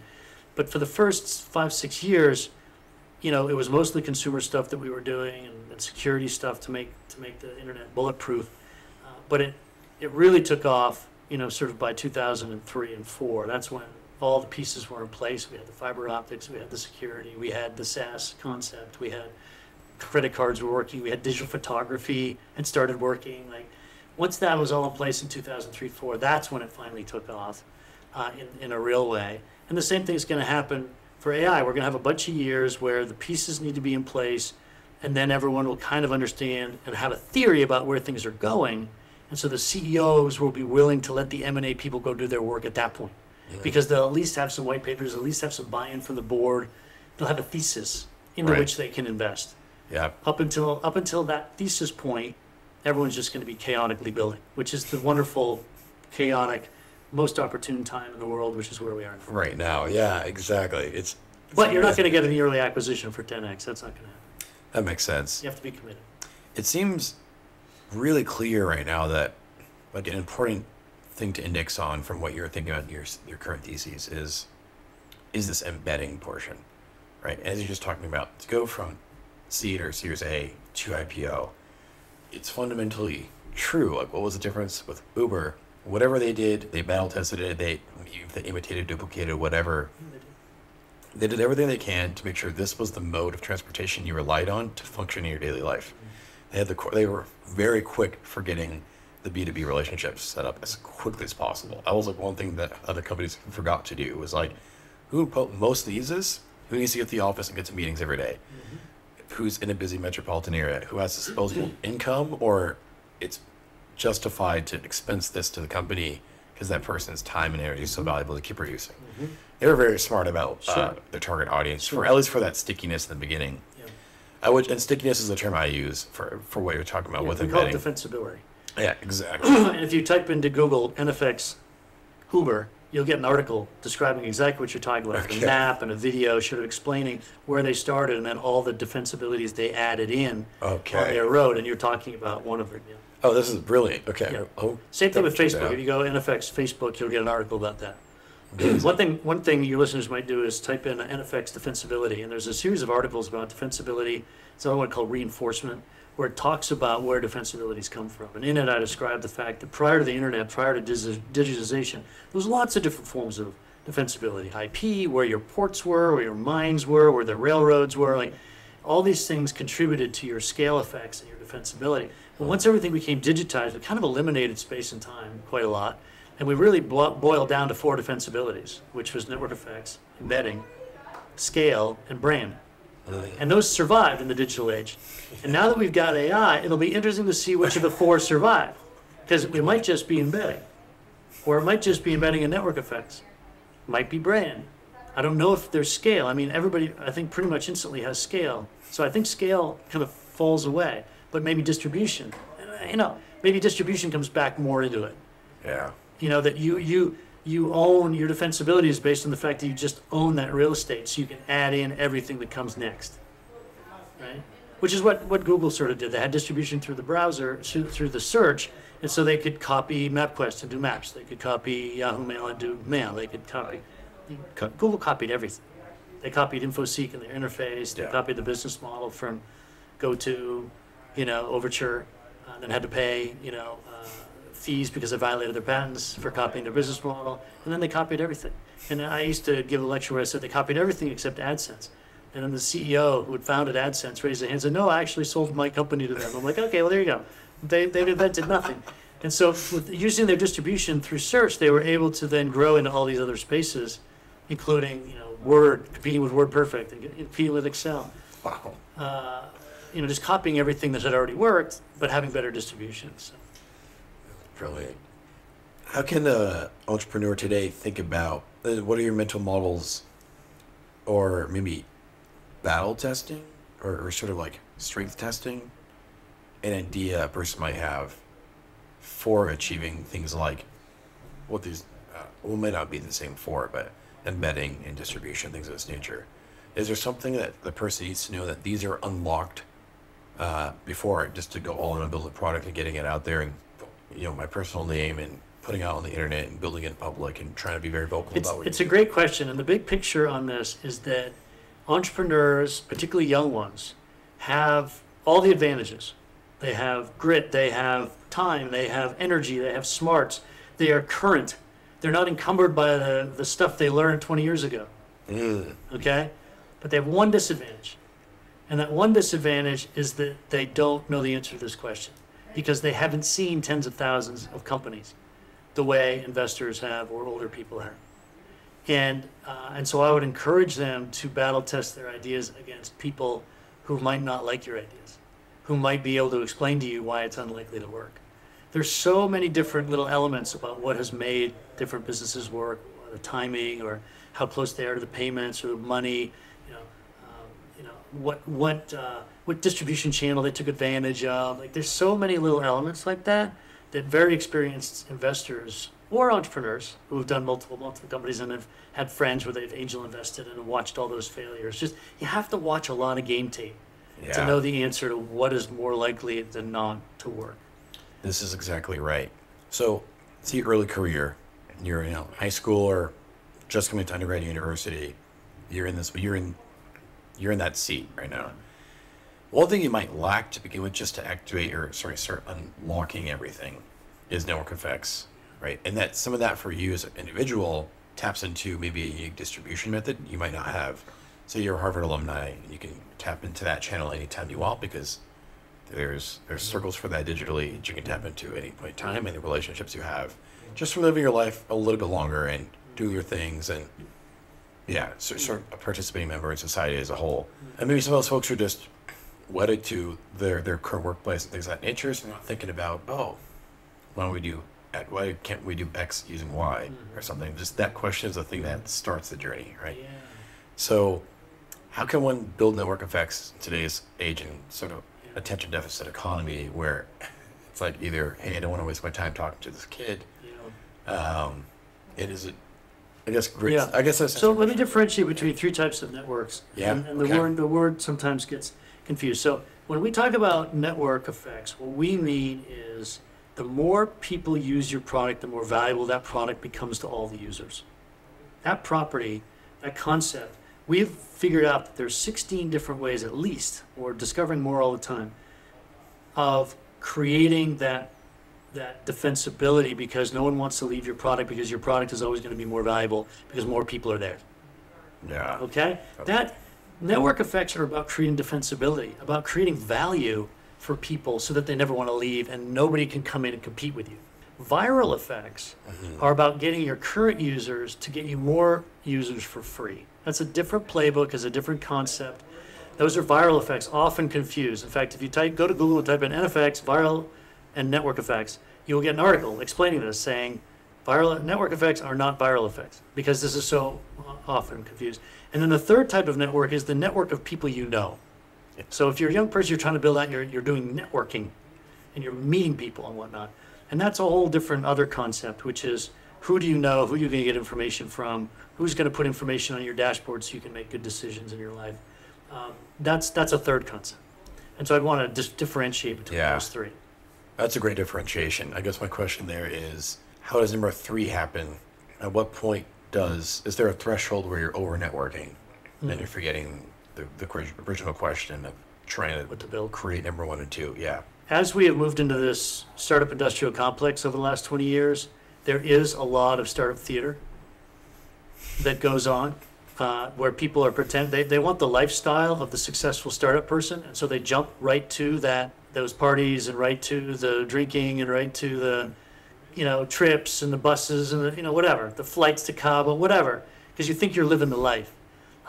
But for the first five, six years, you know, it was mostly consumer stuff that we were doing and, and security stuff to make to make the internet bulletproof. Uh, but it it really took off, you know, sort of by 2003 and four. That's when all the pieces were in place. We had the fiber optics, we had the security, we had the SaaS concept, we had credit cards were working, we had digital photography and started working. Like once that was all in place in 2003, four, that's when it finally took off uh, in in a real way. And the same thing is going to happen for AI. We're going to have a bunch of years where the pieces need to be in place, and then everyone will kind of understand and have a theory about where things are going. And so the CEOs will be willing to let the M&A people go do their work at that point, because they'll at least have some white papers, at least have some buy-in from the board. They'll have a thesis into Right. which they can invest. Yeah. Up until up until that thesis point, everyone's just going to be chaotically building, which is the wonderful, chaotic, most opportune time in the world, which is where we are now. Right now. Yeah. Exactly. It's. But you're not going to get an early acquisition for 10x. That's not going to happen. That makes sense. You have to be committed. It seems really clear right now that like an important thing to index on from what you're thinking about in your your current theses is is this embedding portion, right? As you're just talking about, to go from seed or Series A to IPO, it's fundamentally true. Like, what was the difference with Uber? Whatever they did, they battle tested it. They, they imitated, duplicated, whatever. They did everything they can to make sure this was the mode of transportation you relied on to function in your daily life. They had the they were very quick for getting the B two B relationships set up as quickly as possible. That was like one thing that other companies forgot to do was like, who po- most needs this? Who needs to get to the office and get to meetings every day? Mm-hmm. Who's in a busy metropolitan area? Who has disposable income or it's justified to expense this to the company because that person's time and energy is so valuable to keep producing. They were very smart about uh, their target audience, Sure. for at least for that stickiness in the beginning. Yeah. I would, and stickiness is the term I use for, for what you're talking about Yeah, with we call it defensibility. yeah, exactly. and if you type into Google NFX Uber, you'll get an article describing exactly what you're talking about, Okay. a map and a video sort of explaining where they started and then all the defensibilities they added in on Okay. their road, and you're talking about one of them. Yeah. Oh, this is brilliant. Okay. Yeah. Oh, Same thing with Facebook. If you go NFX Facebook, you'll get an article about that. one thing, one thing your listeners might do is type in NFX defensibility, and there's a series of articles about defensibility. It's another one called reinforcement, where it talks about where defensibilities come from. And in it, I describe the fact that prior to the internet, prior to digitization, there was lots of different forms of defensibility. IP, where your ports were, where your mines were, where the railroads were, like all these things contributed to your scale effects and your defensibility. But once everything became digitized, it kind of eliminated space and time quite a lot. And we really boiled down to four defensibilities, which was network effects, embedding, scale, and brand. Oh, and those survived in the digital age. And now that we've got AI, it'll be interesting to see which of the four survive. Because we might just be embedding, or it might just be embedding and network effects. Might be brand. I don't know if there's scale. I mean, everybody, I think, pretty much instantly has scale. So I think scale kind of falls away. But maybe distribution, you know, maybe distribution comes back more into it. Yeah. You know, that you, you, you own your defensibility is based on the fact that you just own that real estate. So you can add in everything that comes next. Right? Which is what, what Google sort of did. They had distribution through the browser, through, the search, and so they could copy MapQuest and do maps. They could copy Yahoo Mail and do mail. They could copy. co- Google copied everything. They copied InfoSeek in their interface. They Yeah. copied the business model from GoTo, you know, Overture, uh, then had to pay, you know, uh, fees because they violated their patents for copying their business model, and then they copied everything. And I used to give a lecture where I said they copied everything except AdSense. And then the CEO who had founded AdSense raised his hand and said, "No, I actually sold my company to them." I'm like, "Okay, well there you go. They they've invented nothing." And so, with using their distribution through search, they were able to then grow into all these other spaces, including you know Word, competing with WordPerfect, and competing with Excel Wow. uh, you know, just copying everything that had already worked, but having better distribution. So, Brilliant. How can an entrepreneur today think about uh, what are your mental models or maybe battle testing or, or sort of like strength testing an idea a person might have for achieving things like what these uh, well may not be the same for but embedding and distribution things of this nature is there something that the person needs to know that these are unlocked uh, before just to go all in and build a product and getting it out there and you know my personal name and putting out on the internet and building it in public and trying to be very vocal it's, about what it's a great question. And the big picture on this is that entrepreneurs, particularly young ones, have all the advantages. They have grit, they have time, they have energy, they have smarts, they are current. They're not encumbered by the, the stuff they learned 20 years ago. Mm, okay? But they have one disadvantage. And that one disadvantage is that they don't know the answer to this question because they haven't seen tens of thousands of companies the way investors have or older people have. And, uh, and so I would encourage them to battle test their ideas against people who might not like your ideas, who might be able to explain to you why it's unlikely to work. There's so many different little elements about what has made different businesses work, the timing or how close they are to the payments or the money, you know, you know what what uh, what distribution channel they took advantage of. Like there's so many little elements like that that very experienced investors or entrepreneurs who have done multiple multiple companies and have had friends where they've angel invested and watched all those failures. Just you have to watch a lot of game tape to know the answer to what is more likely than not to work. This is exactly right. So, it's your early career. You're in high school or just coming to undergrad university. You're in this. But you're in. You're in that seat right now. One thing you might lack to begin with, just to activate or sorry, start unlocking everything, is network effects, right? And that some of that for you as an individual taps into maybe a unique distribution method you might not have. So you're a Harvard alumni, and you can tap into that channel anytime you want because there's there's circles for that digitally that you can tap into at any point in time and the relationships you have just from living your life a little bit longer and do your things and yeah so, sort of a participating member in society as a whole. And maybe some of those folks are just wedded to their their current workplace and things of that nature so they're not thinking about oh why don't we do X- why can't we do x using y or something? Just that question is the thing that starts the journey right? Yeah. so, how can one build network effects in today's age and sort of attention deficit economy where it's like either, hey, I don't want to waste my time talking to this kid, know, um, it is it I guess great. Yeah. I guess that's So let me differentiate between three types of networks. Yeah, And, and the okay. word the word sometimes gets confused. So when we talk about network effects, what we mean is the more people use your product, the more valuable that product becomes to all the users. That property, that concept, we've figured out that there's 16 different ways at least, or discovering more all the time, of creating that that defensibility because no one wants to leave your product because your product is always going to be more valuable because more people are there. yeah. Okay? That network effects are about creating defensibility, about creating value for people so that they never want to leave and nobody can come in and compete with you. Viral effects mm-hmm. are about getting your current users to get you more users for free. That's a different playbook, is a different concept. Those are viral effects, often confused. In fact, if you type, go to Google and type in NFX, viral and network effects, you will get an article explaining this, saying viral network effects are not viral effects because this is so often confused. And then the third type of network is the network of people you know. So if you're a young person, you're trying to build out, you're, you're doing networking and you're meeting people and whatnot. And that's a whole different other concept, which is who do you know, who are you're going to get information from, who's going to put information on your dashboard so you can make good decisions in your life. Um, that's, that's a third concept. And so I'd want to just differentiate between Yeah. those three. That's a great differentiation. I guess my question there is, how does number three happen? At what point does is there a threshold where you're over networking Hmm. and you're forgetting the, the original question of trying What to to build. create number one and two? Yeah. As we have moved into this startup industrial complex over the last 20 years, there is a lot of startup theater that goes on uh, where people are pretend they, they want the lifestyle of the successful startup person, and so they jump right to that those parties and right to the drinking and right to the you know trips and the buses and the you know whatever the flights to Cabo whatever because you think you're living the life.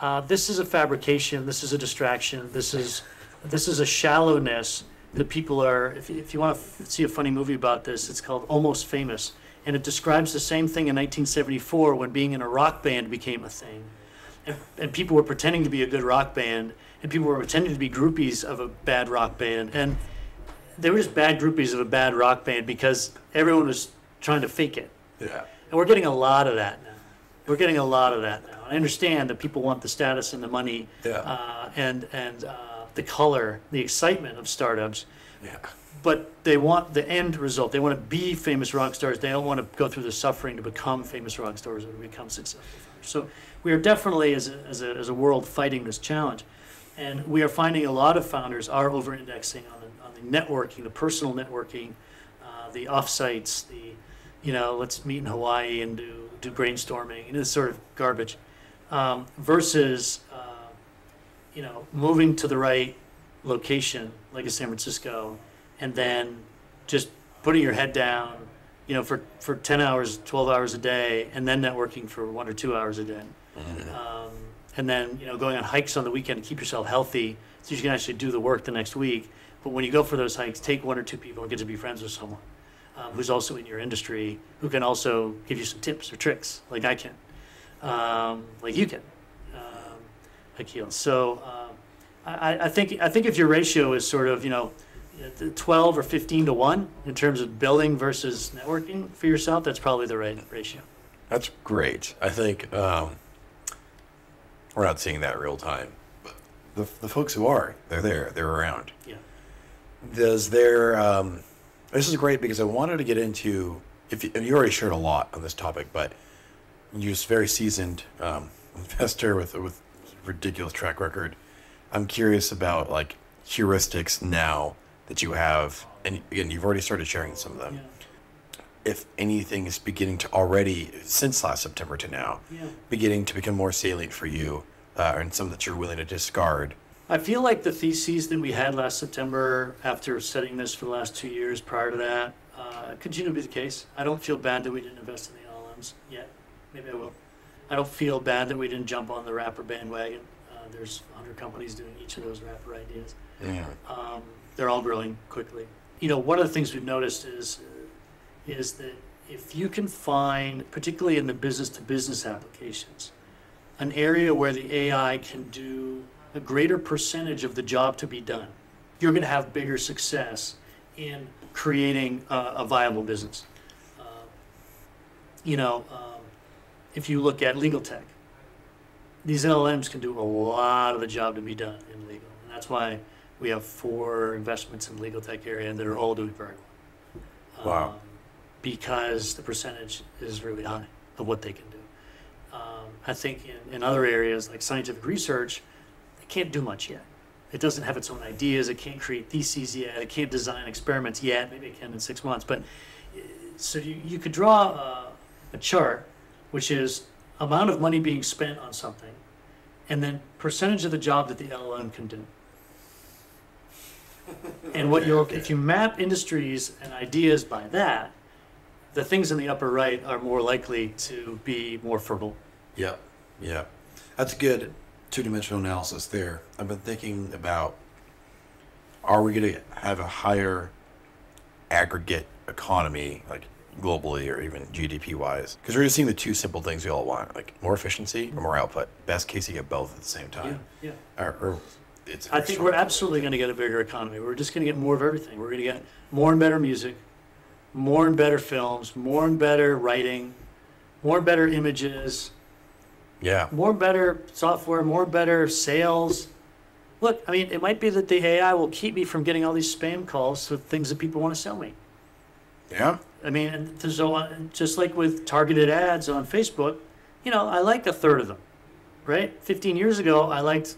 Uh, this is a fabrication. This is a distraction. This is this is a shallowness that people are. If, you- if you want to see a funny movie about this, it's called Almost Famous, and it describes the same thing in 1974 when being in a rock band became a thing, and, and people were pretending to be a good rock band, and people were pretending to be groupies of a bad rock band, and they were just bad groupies of a bad rock band because everyone was trying to fake it. Yeah. And we're getting a lot of that now. We're getting a lot of that now. I understand that people want the status and the money Yeah. uh, and and uh, the color, the excitement of startups, Yeah. but they want the end result. They want to be famous rock stars. They don't want to go through the suffering to become famous rock stars or to become successful. So we are definitely, as a, as a, as a world, fighting this challenge. And we are finding a lot of founders are over-indexing on the, on the networking, the personal networking, uh, the offsites, the, you know, let's meet in Hawaii and do, do brainstorming, and this sort of garbage, um, versus, uh, you know, moving to the right location, like a San Francisco, and then just putting your head down, you know, for, for 10 hours, 12 hours a day, and then networking for one or two hours a day. Um, and then, you know, going on hikes on the weekend to keep yourself healthy so you can actually do the work the next week. But when you go for those hikes, take one or two people and get to be friends with someone um, who's also in your industry who can also give you some tips or tricks, like I can, um, like you can, um, Aqeel. So um, I, I think I think if your ratio is sort of you know 12 or 15 to 1 in terms of building versus networking for yourself, that's probably the right ratio. That's great. I think um, we're not seeing that real time. But the, the folks who are, they're there, they're around. Yeah. Does there, um, this is great because I wanted to get into, if you, and you already shared a lot on this topic, but you're just very seasoned um, investor with, with ridiculous track record. I'm curious about like heuristics now that you have, and again, you've already started sharing some of them. Yeah. If anything is beginning to already, since last September to now, Yeah. beginning to become more salient for you, uh, and some that you're willing to discard. I feel like the theses that we had last September, after studying this for the last two years prior to that, uh, continue to be the case. I don't feel bad that we didn't invest in the LLMs yet. Maybe I will. I don't feel bad that we didn't jump on the wrapper bandwagon. Uh, there's 100 companies doing each of those wrapper ideas. Yeah. Um, they're all growing quickly. You know, one of the things we've noticed is is that if you can find, particularly in the business to business applications, an area where the AI can do a greater percentage of the job to be done, you're going to have bigger success in creating a, a viable business. Uh, you know, um, if you look at legal tech, these LLMs can do a lot of the job to be done in legal. And that's why we have four investments in legal tech area and they're all doing very well. Wow. Um, because the percentage is really high of what they can do. Um, I think in, in other areas like scientific research, it can't do much yet. It doesn't have its own ideas. It can't create theses yet. It can't design experiments yet. Maybe it can in six months. But uh, so you, you could draw a, a chart, which is amount of money being spent on something, and then percentage of the job that the LLM can do. And what you'll, if you map industries and ideas by that, the things in the upper right are more likely to be more fertile. Yeah, Yeah. That's a good two dimensional analysis there. I've been thinking about are we going to have a higher aggregate economy, like globally or even GDP wise? Because we're just seeing the two simple things we all want, like more efficiency or more output. Best case, you get both at the same time. Yeah. Or, or it's I think we're absolutely going to get a bigger economy. We're just going to get more of everything. We're going to get more and better music, more and better films, more and better writing, more and better images, yeah. more and better software, more and better sales. Look, I mean, it might be that the AI will keep me from getting all these spam calls to things that people want to sell me. Yeah. I mean, so uh, just like with targeted ads on Facebook, you know, I like a third of them, right? 15 years ago, I liked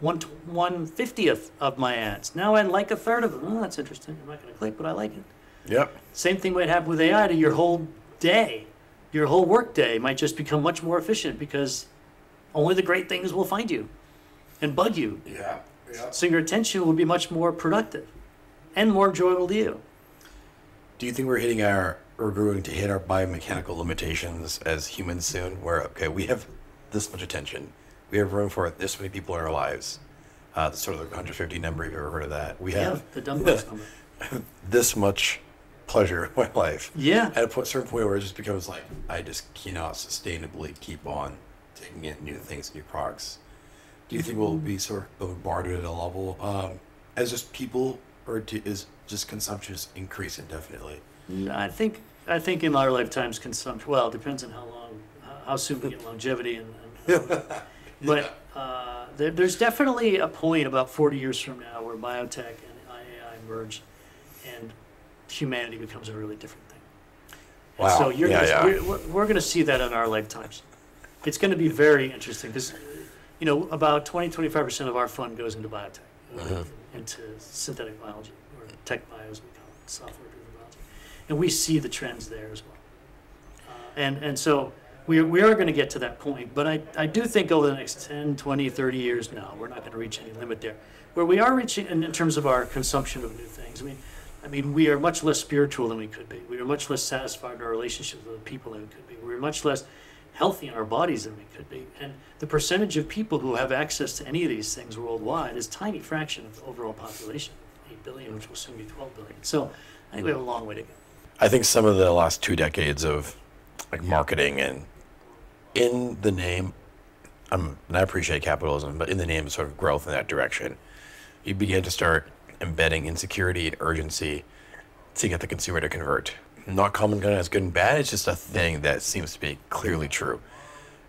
one one fiftieth of my ads. Now I like a third of them. Oh, that's interesting. I'm not going to click, but I like it. Yep. Same thing might happen with AI to your whole day. Your whole work day might just become much more efficient because only the great things will find you and bug you. Yeah. Yeah. So your attention will be much more productive and more enjoyable to you. Do you think we're hitting our, we're going to hit our biomechanical limitations as humans soon? Where, okay, we have this much attention. We have room for this many people in our lives. Uh, sort of the 150 number, if you've ever heard of that. We Yeah, have the Dunbar's number. this much pleasure in my life. Yeah. At a certain point where it just becomes like, I just cannot sustainably keep on taking in new things, new products. Do you think we'll be sort of bombarded at a level um, as just people, or do, is just consumption just increase indefinitely? I think I think in our lifetimes consumption. Well, it depends on how long, how soon we get longevity, and, and but uh, there, there's definitely a point about 40 years from now where biotech and AI merge, and humanity becomes a really different thing. And Wow. So you're Yeah, gonna, yeah. We're, we're, going to see that in our lifetimes. It's going to be very interesting because, you know, about 20, 25 percent of our fund goes into biotech, uh, Mhm. into synthetic biology or tech bio as we call it, software-driven biology, and we see the trends there as well. Uh, and and so we are, we are going to get to that point, but I, I do think over the next 10, 20, 30 years now, we're not going to reach any limit there. Where we are reaching in, in terms of our consumption of new things, I mean, I mean, we are much less spiritual than we could be. We are much less satisfied in our relationships with people than we could be. We're much less healthy in our bodies than we could be. And the percentage of people who have access to any of these things worldwide is a tiny fraction of the overall population, 8 billion, which will soon be 12 billion. So I think we have a long way to go. I think some of the last two decades of like marketing and in the name, um, and I appreciate capitalism, but in the name of sort of growth in that direction, you begin to start embedding insecurity and urgency to get the consumer to convert. Not common as good and bad. It's just a thing that seems to be clearly true.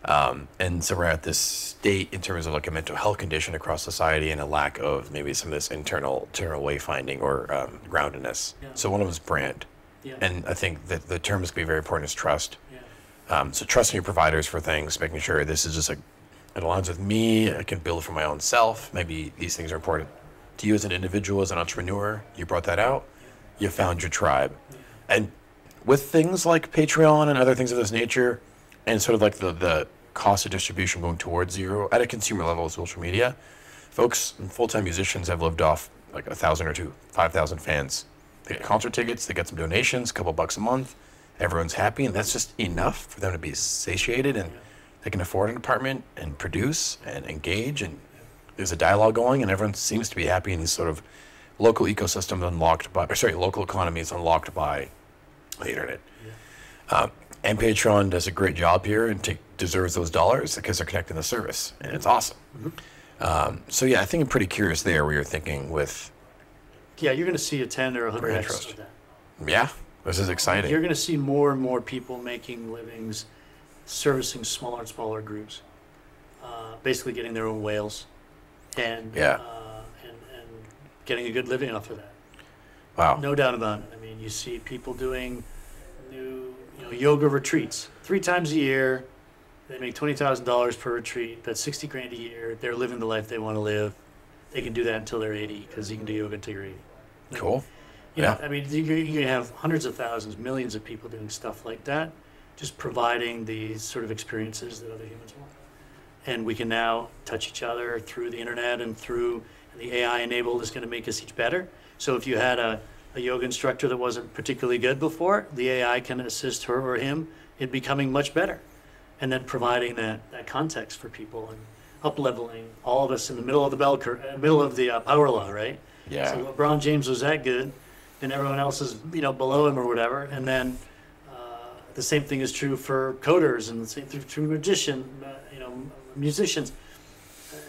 Um, and so we're at this state in terms of like a mental health condition across society and a lack of maybe some of this internal internal wayfinding or um, groundedness. Yeah. So one of them is brand. Yeah. And I think that the term is going to be very important is trust. yeah. Um, so trusting your providers for things, making sure this is just like it aligns with me. I can build for my own self. Maybe these things are important to you as an individual, as an entrepreneur. You brought that out. You found your tribe, and with things like Patreon and other things of this nature, and sort of like the the cost of distribution going towards zero at a consumer level of social media, folks, and full time musicians have lived off like a thousand or two, five thousand fans. They get concert tickets, they get some donations, a couple bucks a month. Everyone's happy, and that's just enough for them to be satiated, and they can afford an apartment and produce and engage, and there's a dialogue going, and everyone seems to be happy in these sort of local ecosystems unlocked by, or sorry, local economies unlocked by the internet. Um, and Patreon does a great job here and take, deserves those dollars because they're connecting the service, and it's awesome. Um, so yeah, I think I'm pretty curious there where you're thinking with, Yeah, you're going to see a 10 or a 100 Great x interest. yeah, this is exciting. You're going to see more and more people making livings servicing smaller and smaller groups, uh, basically getting their own whales, and Yeah. uh, and and getting a good living off of that. Wow. No doubt about it. I mean, you see people doing new, you know, yoga retreats three times a year. They make twenty thousand dollars per retreat. That's sixty grand a year. They're living the life they want to live. They can do that until they're eighty because you can do yoga until you're eighty. Cool. You know, Yeah. I mean, you you can have hundreds of thousands, millions of people doing stuff like that, just providing the sort of experiences that other humans want. And we can now touch each other through the internet and through and the AI enabled is going to make us each better. So if you had a, a yoga instructor that wasn't particularly good before, the AI can assist her or him in becoming much better. And then providing that, that context for people and up leveling all of us in the middle of the bell curve, uh, middle of the uh, power law, right? Yeah. So LeBron James was that good, and everyone else is you know below him or whatever. And then uh, the same thing is true for coders, and the same thing true for magician, uh, you know, musicians.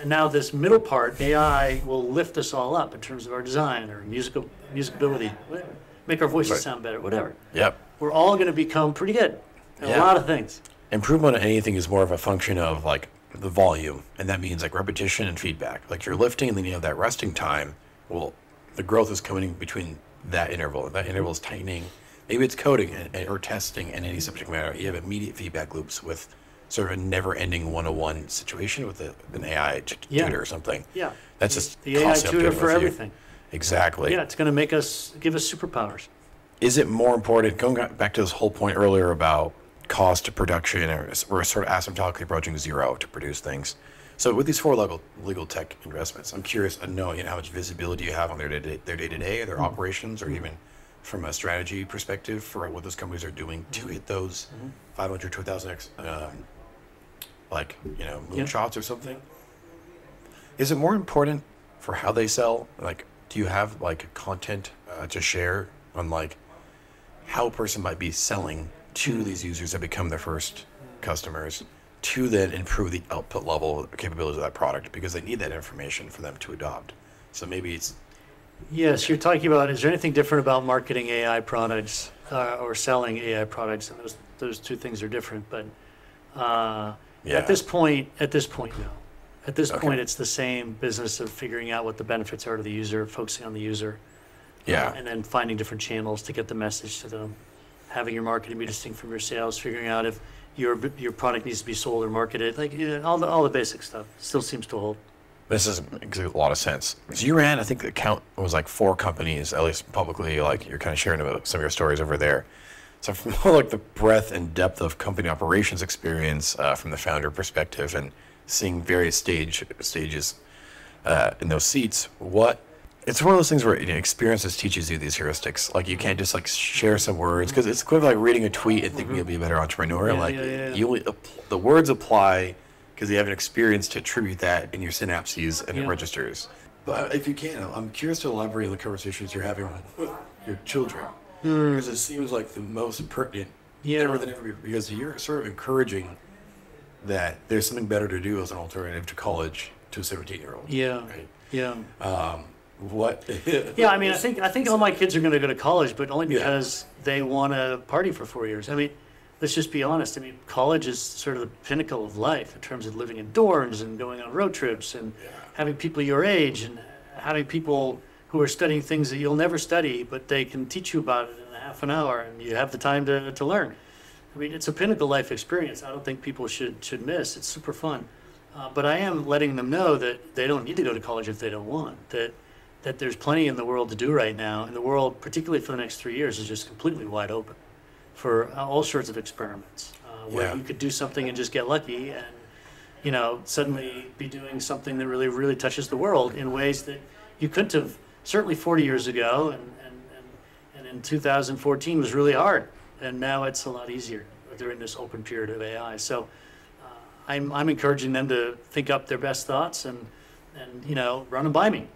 And now this middle part, AI will lift us all up in terms of our design or musical musicability, whatever. make our voices Right. sound better, whatever. Yep. We're all going to become pretty good at Yeah. a lot of things. Improvement on anything is more of a function of like the volume, and that means like repetition and feedback. Like you're lifting, and then you have that resting time. Well, the growth is coming between that interval. That interval is tightening. Maybe it's coding or testing in any subject matter. You have immediate feedback loops with sort of a never-ending one-on-one situation with a, an AI t- Yeah. tutor or something. Yeah. That's just the AI tutor for with you. everything. Exactly. Yeah, it's going to make us give us superpowers. is it more important going back to this whole point earlier about cost of production or we're sort of asymptotically approaching zero to produce things so with these four legal legal tech investments i'm curious to know you know how much visibility you have on their day their day-to-day their mm-hmm. operations or mm-hmm. even from a strategy perspective for what those companies are doing to hit those mm-hmm. 500 to 1000 x um, like you know Yeah. moonshots or something is it more important for how they sell like do you have like content uh, to share on like how a person might be selling to these users that become their first customers to then improve the output level capabilities of that product because they need that information for them to adopt so maybe it's Yes, you're talking about, is there anything different about marketing AI products uh, or selling AI products? And those, those two things are different, but uh, Yeah. at this point, at this point, no. At this Okay. point, it's the same business of figuring out what the benefits are to the user, focusing on the user. yeah uh, And then finding different channels to get the message to them. Having your marketing be distinct from your sales, figuring out if your, your product needs to be sold or marketed, like, you know, all the, all the basic stuff still seems to hold. this is makes a lot of sense so you ran i think the count was like four companies at least publicly like you're kind of sharing about some of your stories over there so from all like the breadth and depth of company operations experience uh, from the founder perspective and seeing various stage stages uh, in those seats. What it's one of those things where you know, experiences teaches you these heuristics. Like you can't just like share some words because it's kind of like reading a tweet and thinking you'll be a better entrepreneur. Yeah, like yeah, yeah. you only the words apply because you have an experience to attribute that in your synapses and it registers. But if you can i'm curious to elaborate on the conversations you're having with your children because it seems like the most pertinent Hmm. Yeah. ever than ever because you're sort of encouraging that there's something better to do as an alternative to college to a 17 year old Yeah, right yeah. um, what Yeah, I mean, I think I think all my kids are going to go to college, but only Yeah. because they want to party for four years. I mean, let's just be honest. I mean, college is sort of the pinnacle of life in terms of living in dorms and going on road trips and having people your age and having people who are studying things that you'll never study, but they can teach you about it in a half an hour, and you have the time to, to learn. I mean, it's a pinnacle life experience. I don't think people should should miss. It's super fun. Uh, but I am letting them know that they don't need to go to college if they don't want. That that there's plenty in the world to do right now, and the world, particularly for the next three years, is just completely wide open for uh, all sorts of experiments. Uh, where Yeah. you could do something and just get lucky, and you know suddenly be doing something that really really touches the world in ways that you couldn't have certainly 40 years ago, and and, and, and in 2014 was really hard, and now it's a lot easier during this open period of AI. So. uh, I'm, I'm encouraging them to think up their best thoughts and, and you know, run them by me.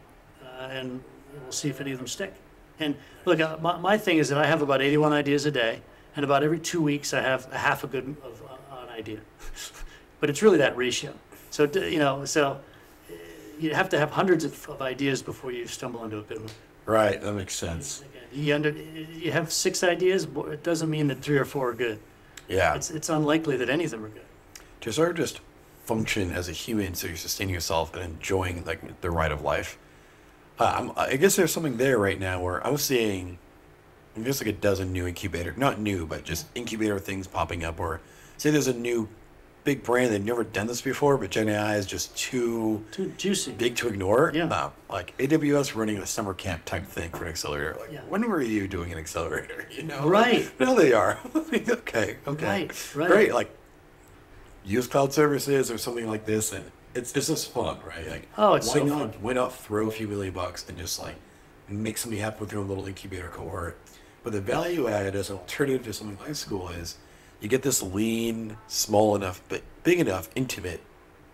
Uh, and we'll see if any of them stick. And look, uh, my, my thing is that I have about 81 ideas a day, and about every two weeks I have a half a good of, uh, an idea. but it's really that ratio. So, you know, so you have to have hundreds of, of ideas before you stumble into a good one. right that makes sense You, under, you have six ideas, but it doesn't mean that three or four are good. Yeah. It's, it's unlikely that any of them are good. to sort of just function as a human so you're sustaining yourself and enjoying like the ride of life uh, I'm, i guess there's something there right now where i'm seeing i guess like a dozen new incubator not new but just incubator things popping up or say there's a new big brand they've never done this before but gen ai is just too Too juicy. big to ignore Yeah. uh, like aws running a summer camp type thing for an accelerator like Yeah. when were you doing an accelerator you know Right. no they are okay okay Right, right. great like use cloud services or something like this and it's it's just fun right like Oh, it's why so not fun. why not throw a few million bucks and just like make somebody happy with your own little incubator cohort but the value add as an alternative to something like school is you get this lean small enough but big enough intimate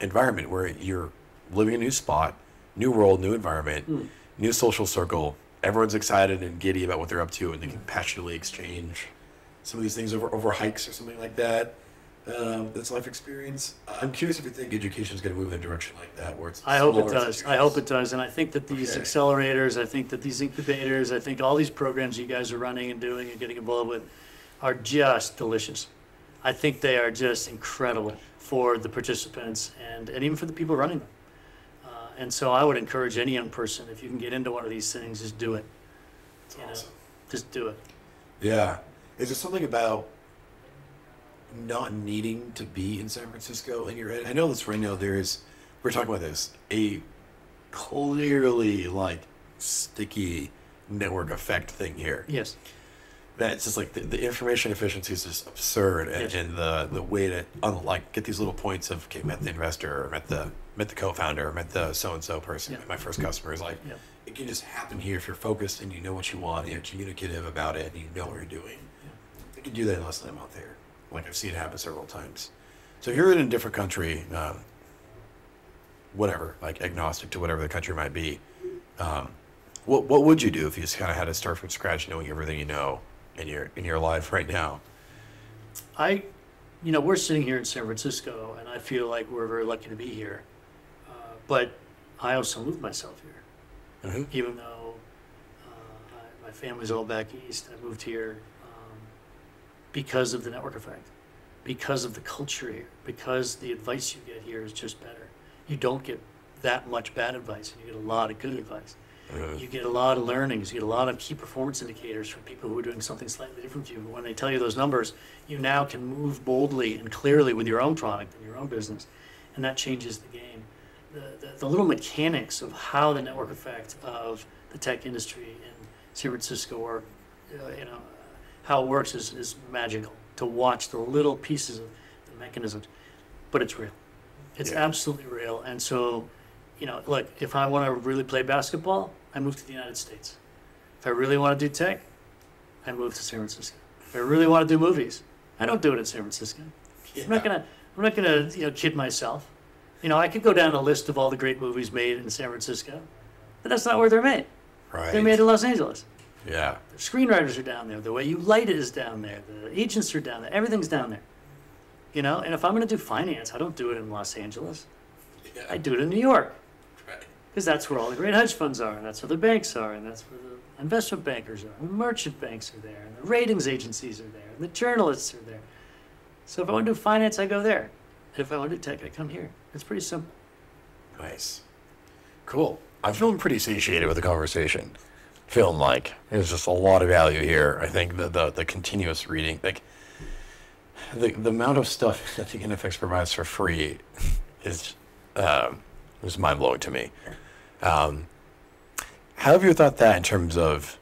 environment where you're living a new spot new world new environment Hmm. new social circle everyone's excited and giddy about what they're up to and they can passionately exchange some of these things over over hikes or something like that. Um, that's life experience. I'm curious if you think education is going to move in a direction like that, where it's. I hope it does. I hope it does. And I think that these Okay. accelerators, I think that these incubators, I think all these programs you guys are running and doing and getting involved with are just delicious. I think they are just incredible for the participants and, and even for the people running them. Uh, and so I would encourage any young person, if you can get into one of these things, just do it. It's you know. awesome. Just do it. Yeah. Is there something about not needing to be in San Francisco in your head? I know this right now. There is. We're talking about this. A clearly like sticky network effect thing here. Yes. That's just like the, the information efficiency is just absurd, and, Yes. and the the way to unlike get these little points of okay, met the investor, or met the met the co-founder, or met the so and so person, Yeah. my first customer is like Yeah. it can just happen here if you're focused and you know what you want, and you're communicative about it, and you know what you're doing. You can do that in less than a month here. Like I've seen it happen several times. So if you're in a different country, um, whatever, like agnostic to whatever the country might be, um, what what would you do if you just kind of had to start from scratch, knowing everything you know in your in your life right now? I, you know, we're sitting here in San Francisco, and I feel like we're very lucky to be here. Uh, but I also moved myself here, Mhm. even though uh, I, my family's all back east. I moved here um, because of the network effect, because of the culture here, because the advice you get here is just better. You don't get that much bad advice, and you get a lot of good advice. You get a lot of learnings. You get a lot of key performance indicators from people who are doing something slightly different from you. But When they tell you those numbers, you now can move boldly and clearly with your own product and your own business, and that changes the game. The, the, the little mechanics of how the network effect of the tech industry in San Francisco or uh, you know, how it works is, is magical to watch the little pieces of the mechanisms, but it's real. It's Yeah. absolutely real. And so, you know, look, if I want to really play basketball, I move to the United States. If I really want to do tech, I move to San Francisco. If I really want to do movies, I don't do it in San Francisco. I'm not gonna, I'm not gonna, you know, kid myself. You know, I could go down a list of all the great movies made in San Francisco, but that's not where they're made. Right. They're made in Los Angeles. yeah. The screenwriters are down there. The way you light it is down there. The agents are down there. Everything's down there. You know, and if I'm going to do finance, I don't do it in Los Angeles. Yeah. I do it in New York. Because that's where all the great hedge funds are, and that's where the banks are, and that's where the investment bankers are, and the merchant banks are there, and the ratings agencies are there, and the journalists are there. So if I want to do finance, I go there. And if I want to do tech, I come here. It's pretty simple. Nice. Cool. I'm feeling pretty satiated with the conversation. Feeling like there's just a lot of value here. I think the the, the continuous reading, like the the amount of stuff that the NFX provides for free, is um, is mind blowing to me. Um, how have you thought that in terms of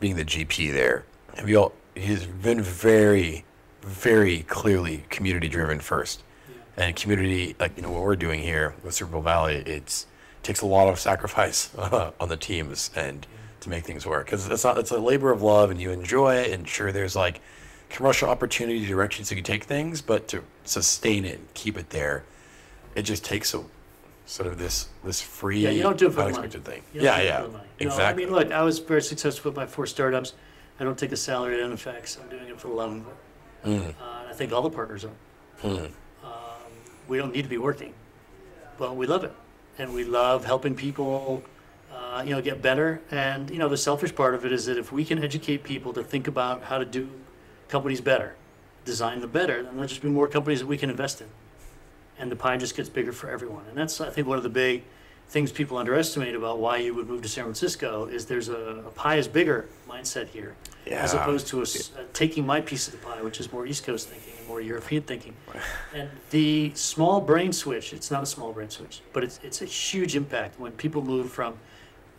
being the GP there? Have you all? He's been very, very clearly community driven first and community like you know what we're doing here with Cerebral Valley it's takes a lot of sacrifice uh, on the teams and to make things work because it's not it's a labor of love and you enjoy it and sure there's like commercial opportunity directions you can take things but to sustain it and keep it there it just takes a sort of this this free Yeah, you don't do it for the money. unexpected thing yeah yeah for the money. You know, exactly I mean, look, I was very successful with my four startups. I don't take a salary at NFX. I'm doing it for the love. Mm, Uh, and I think all the partners are. mm, Um, we don't need to be working, but we love it, and we love helping people, uh, you know, get better. And you know, the selfish part of it is that if we can educate people to think about how to do companies better, design the better, then there'll just be more companies that we can invest in. And the pie just gets bigger for everyone. And that's, I think, one of the big things people underestimate about why you would move to San Francisco is there's a, a pie is bigger mindset here. As opposed to a uh taking my piece of the pie, which is more East Coast thinking and more European thinking. And the small brain switch, it's not a small brain switch, but it's, it's a huge impact when people move from,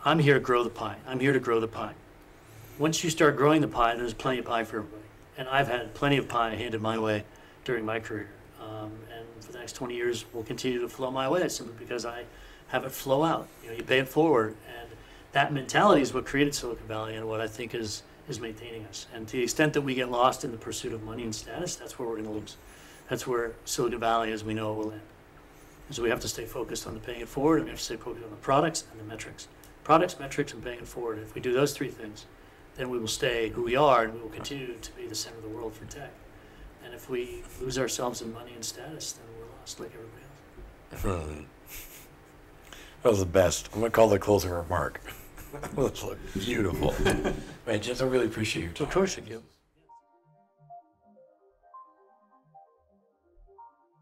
I'm here to grow the pie, I'm here to grow the pie. Once you start growing the pie, there's plenty of pie for everybody. And I've had plenty of pie handed my way during my career. Um, and for the next 20 years, will continue to flow my way simply because I have it flow out. You know, you pay it forward. And that mentality is what created Silicon Valley and what I think is, is maintaining us. And to the extent that we get lost in the pursuit of money and status, that's where we're going to lose. That's where Silicon Valley, as we know, it will end. And so we have to stay focused on the paying it forward, and we have to stay focused on the products and the metrics. Products, metrics, and paying it forward. If we do those three things, then we will stay who we are, and we will continue to be the center of the world for tech. And if we lose ourselves in money and status, then we're lost like everybody else. Hmm. That was the best. I'm gonna call the closing remark. That was beautiful. Man, James, I really appreciate your time. Of course you do.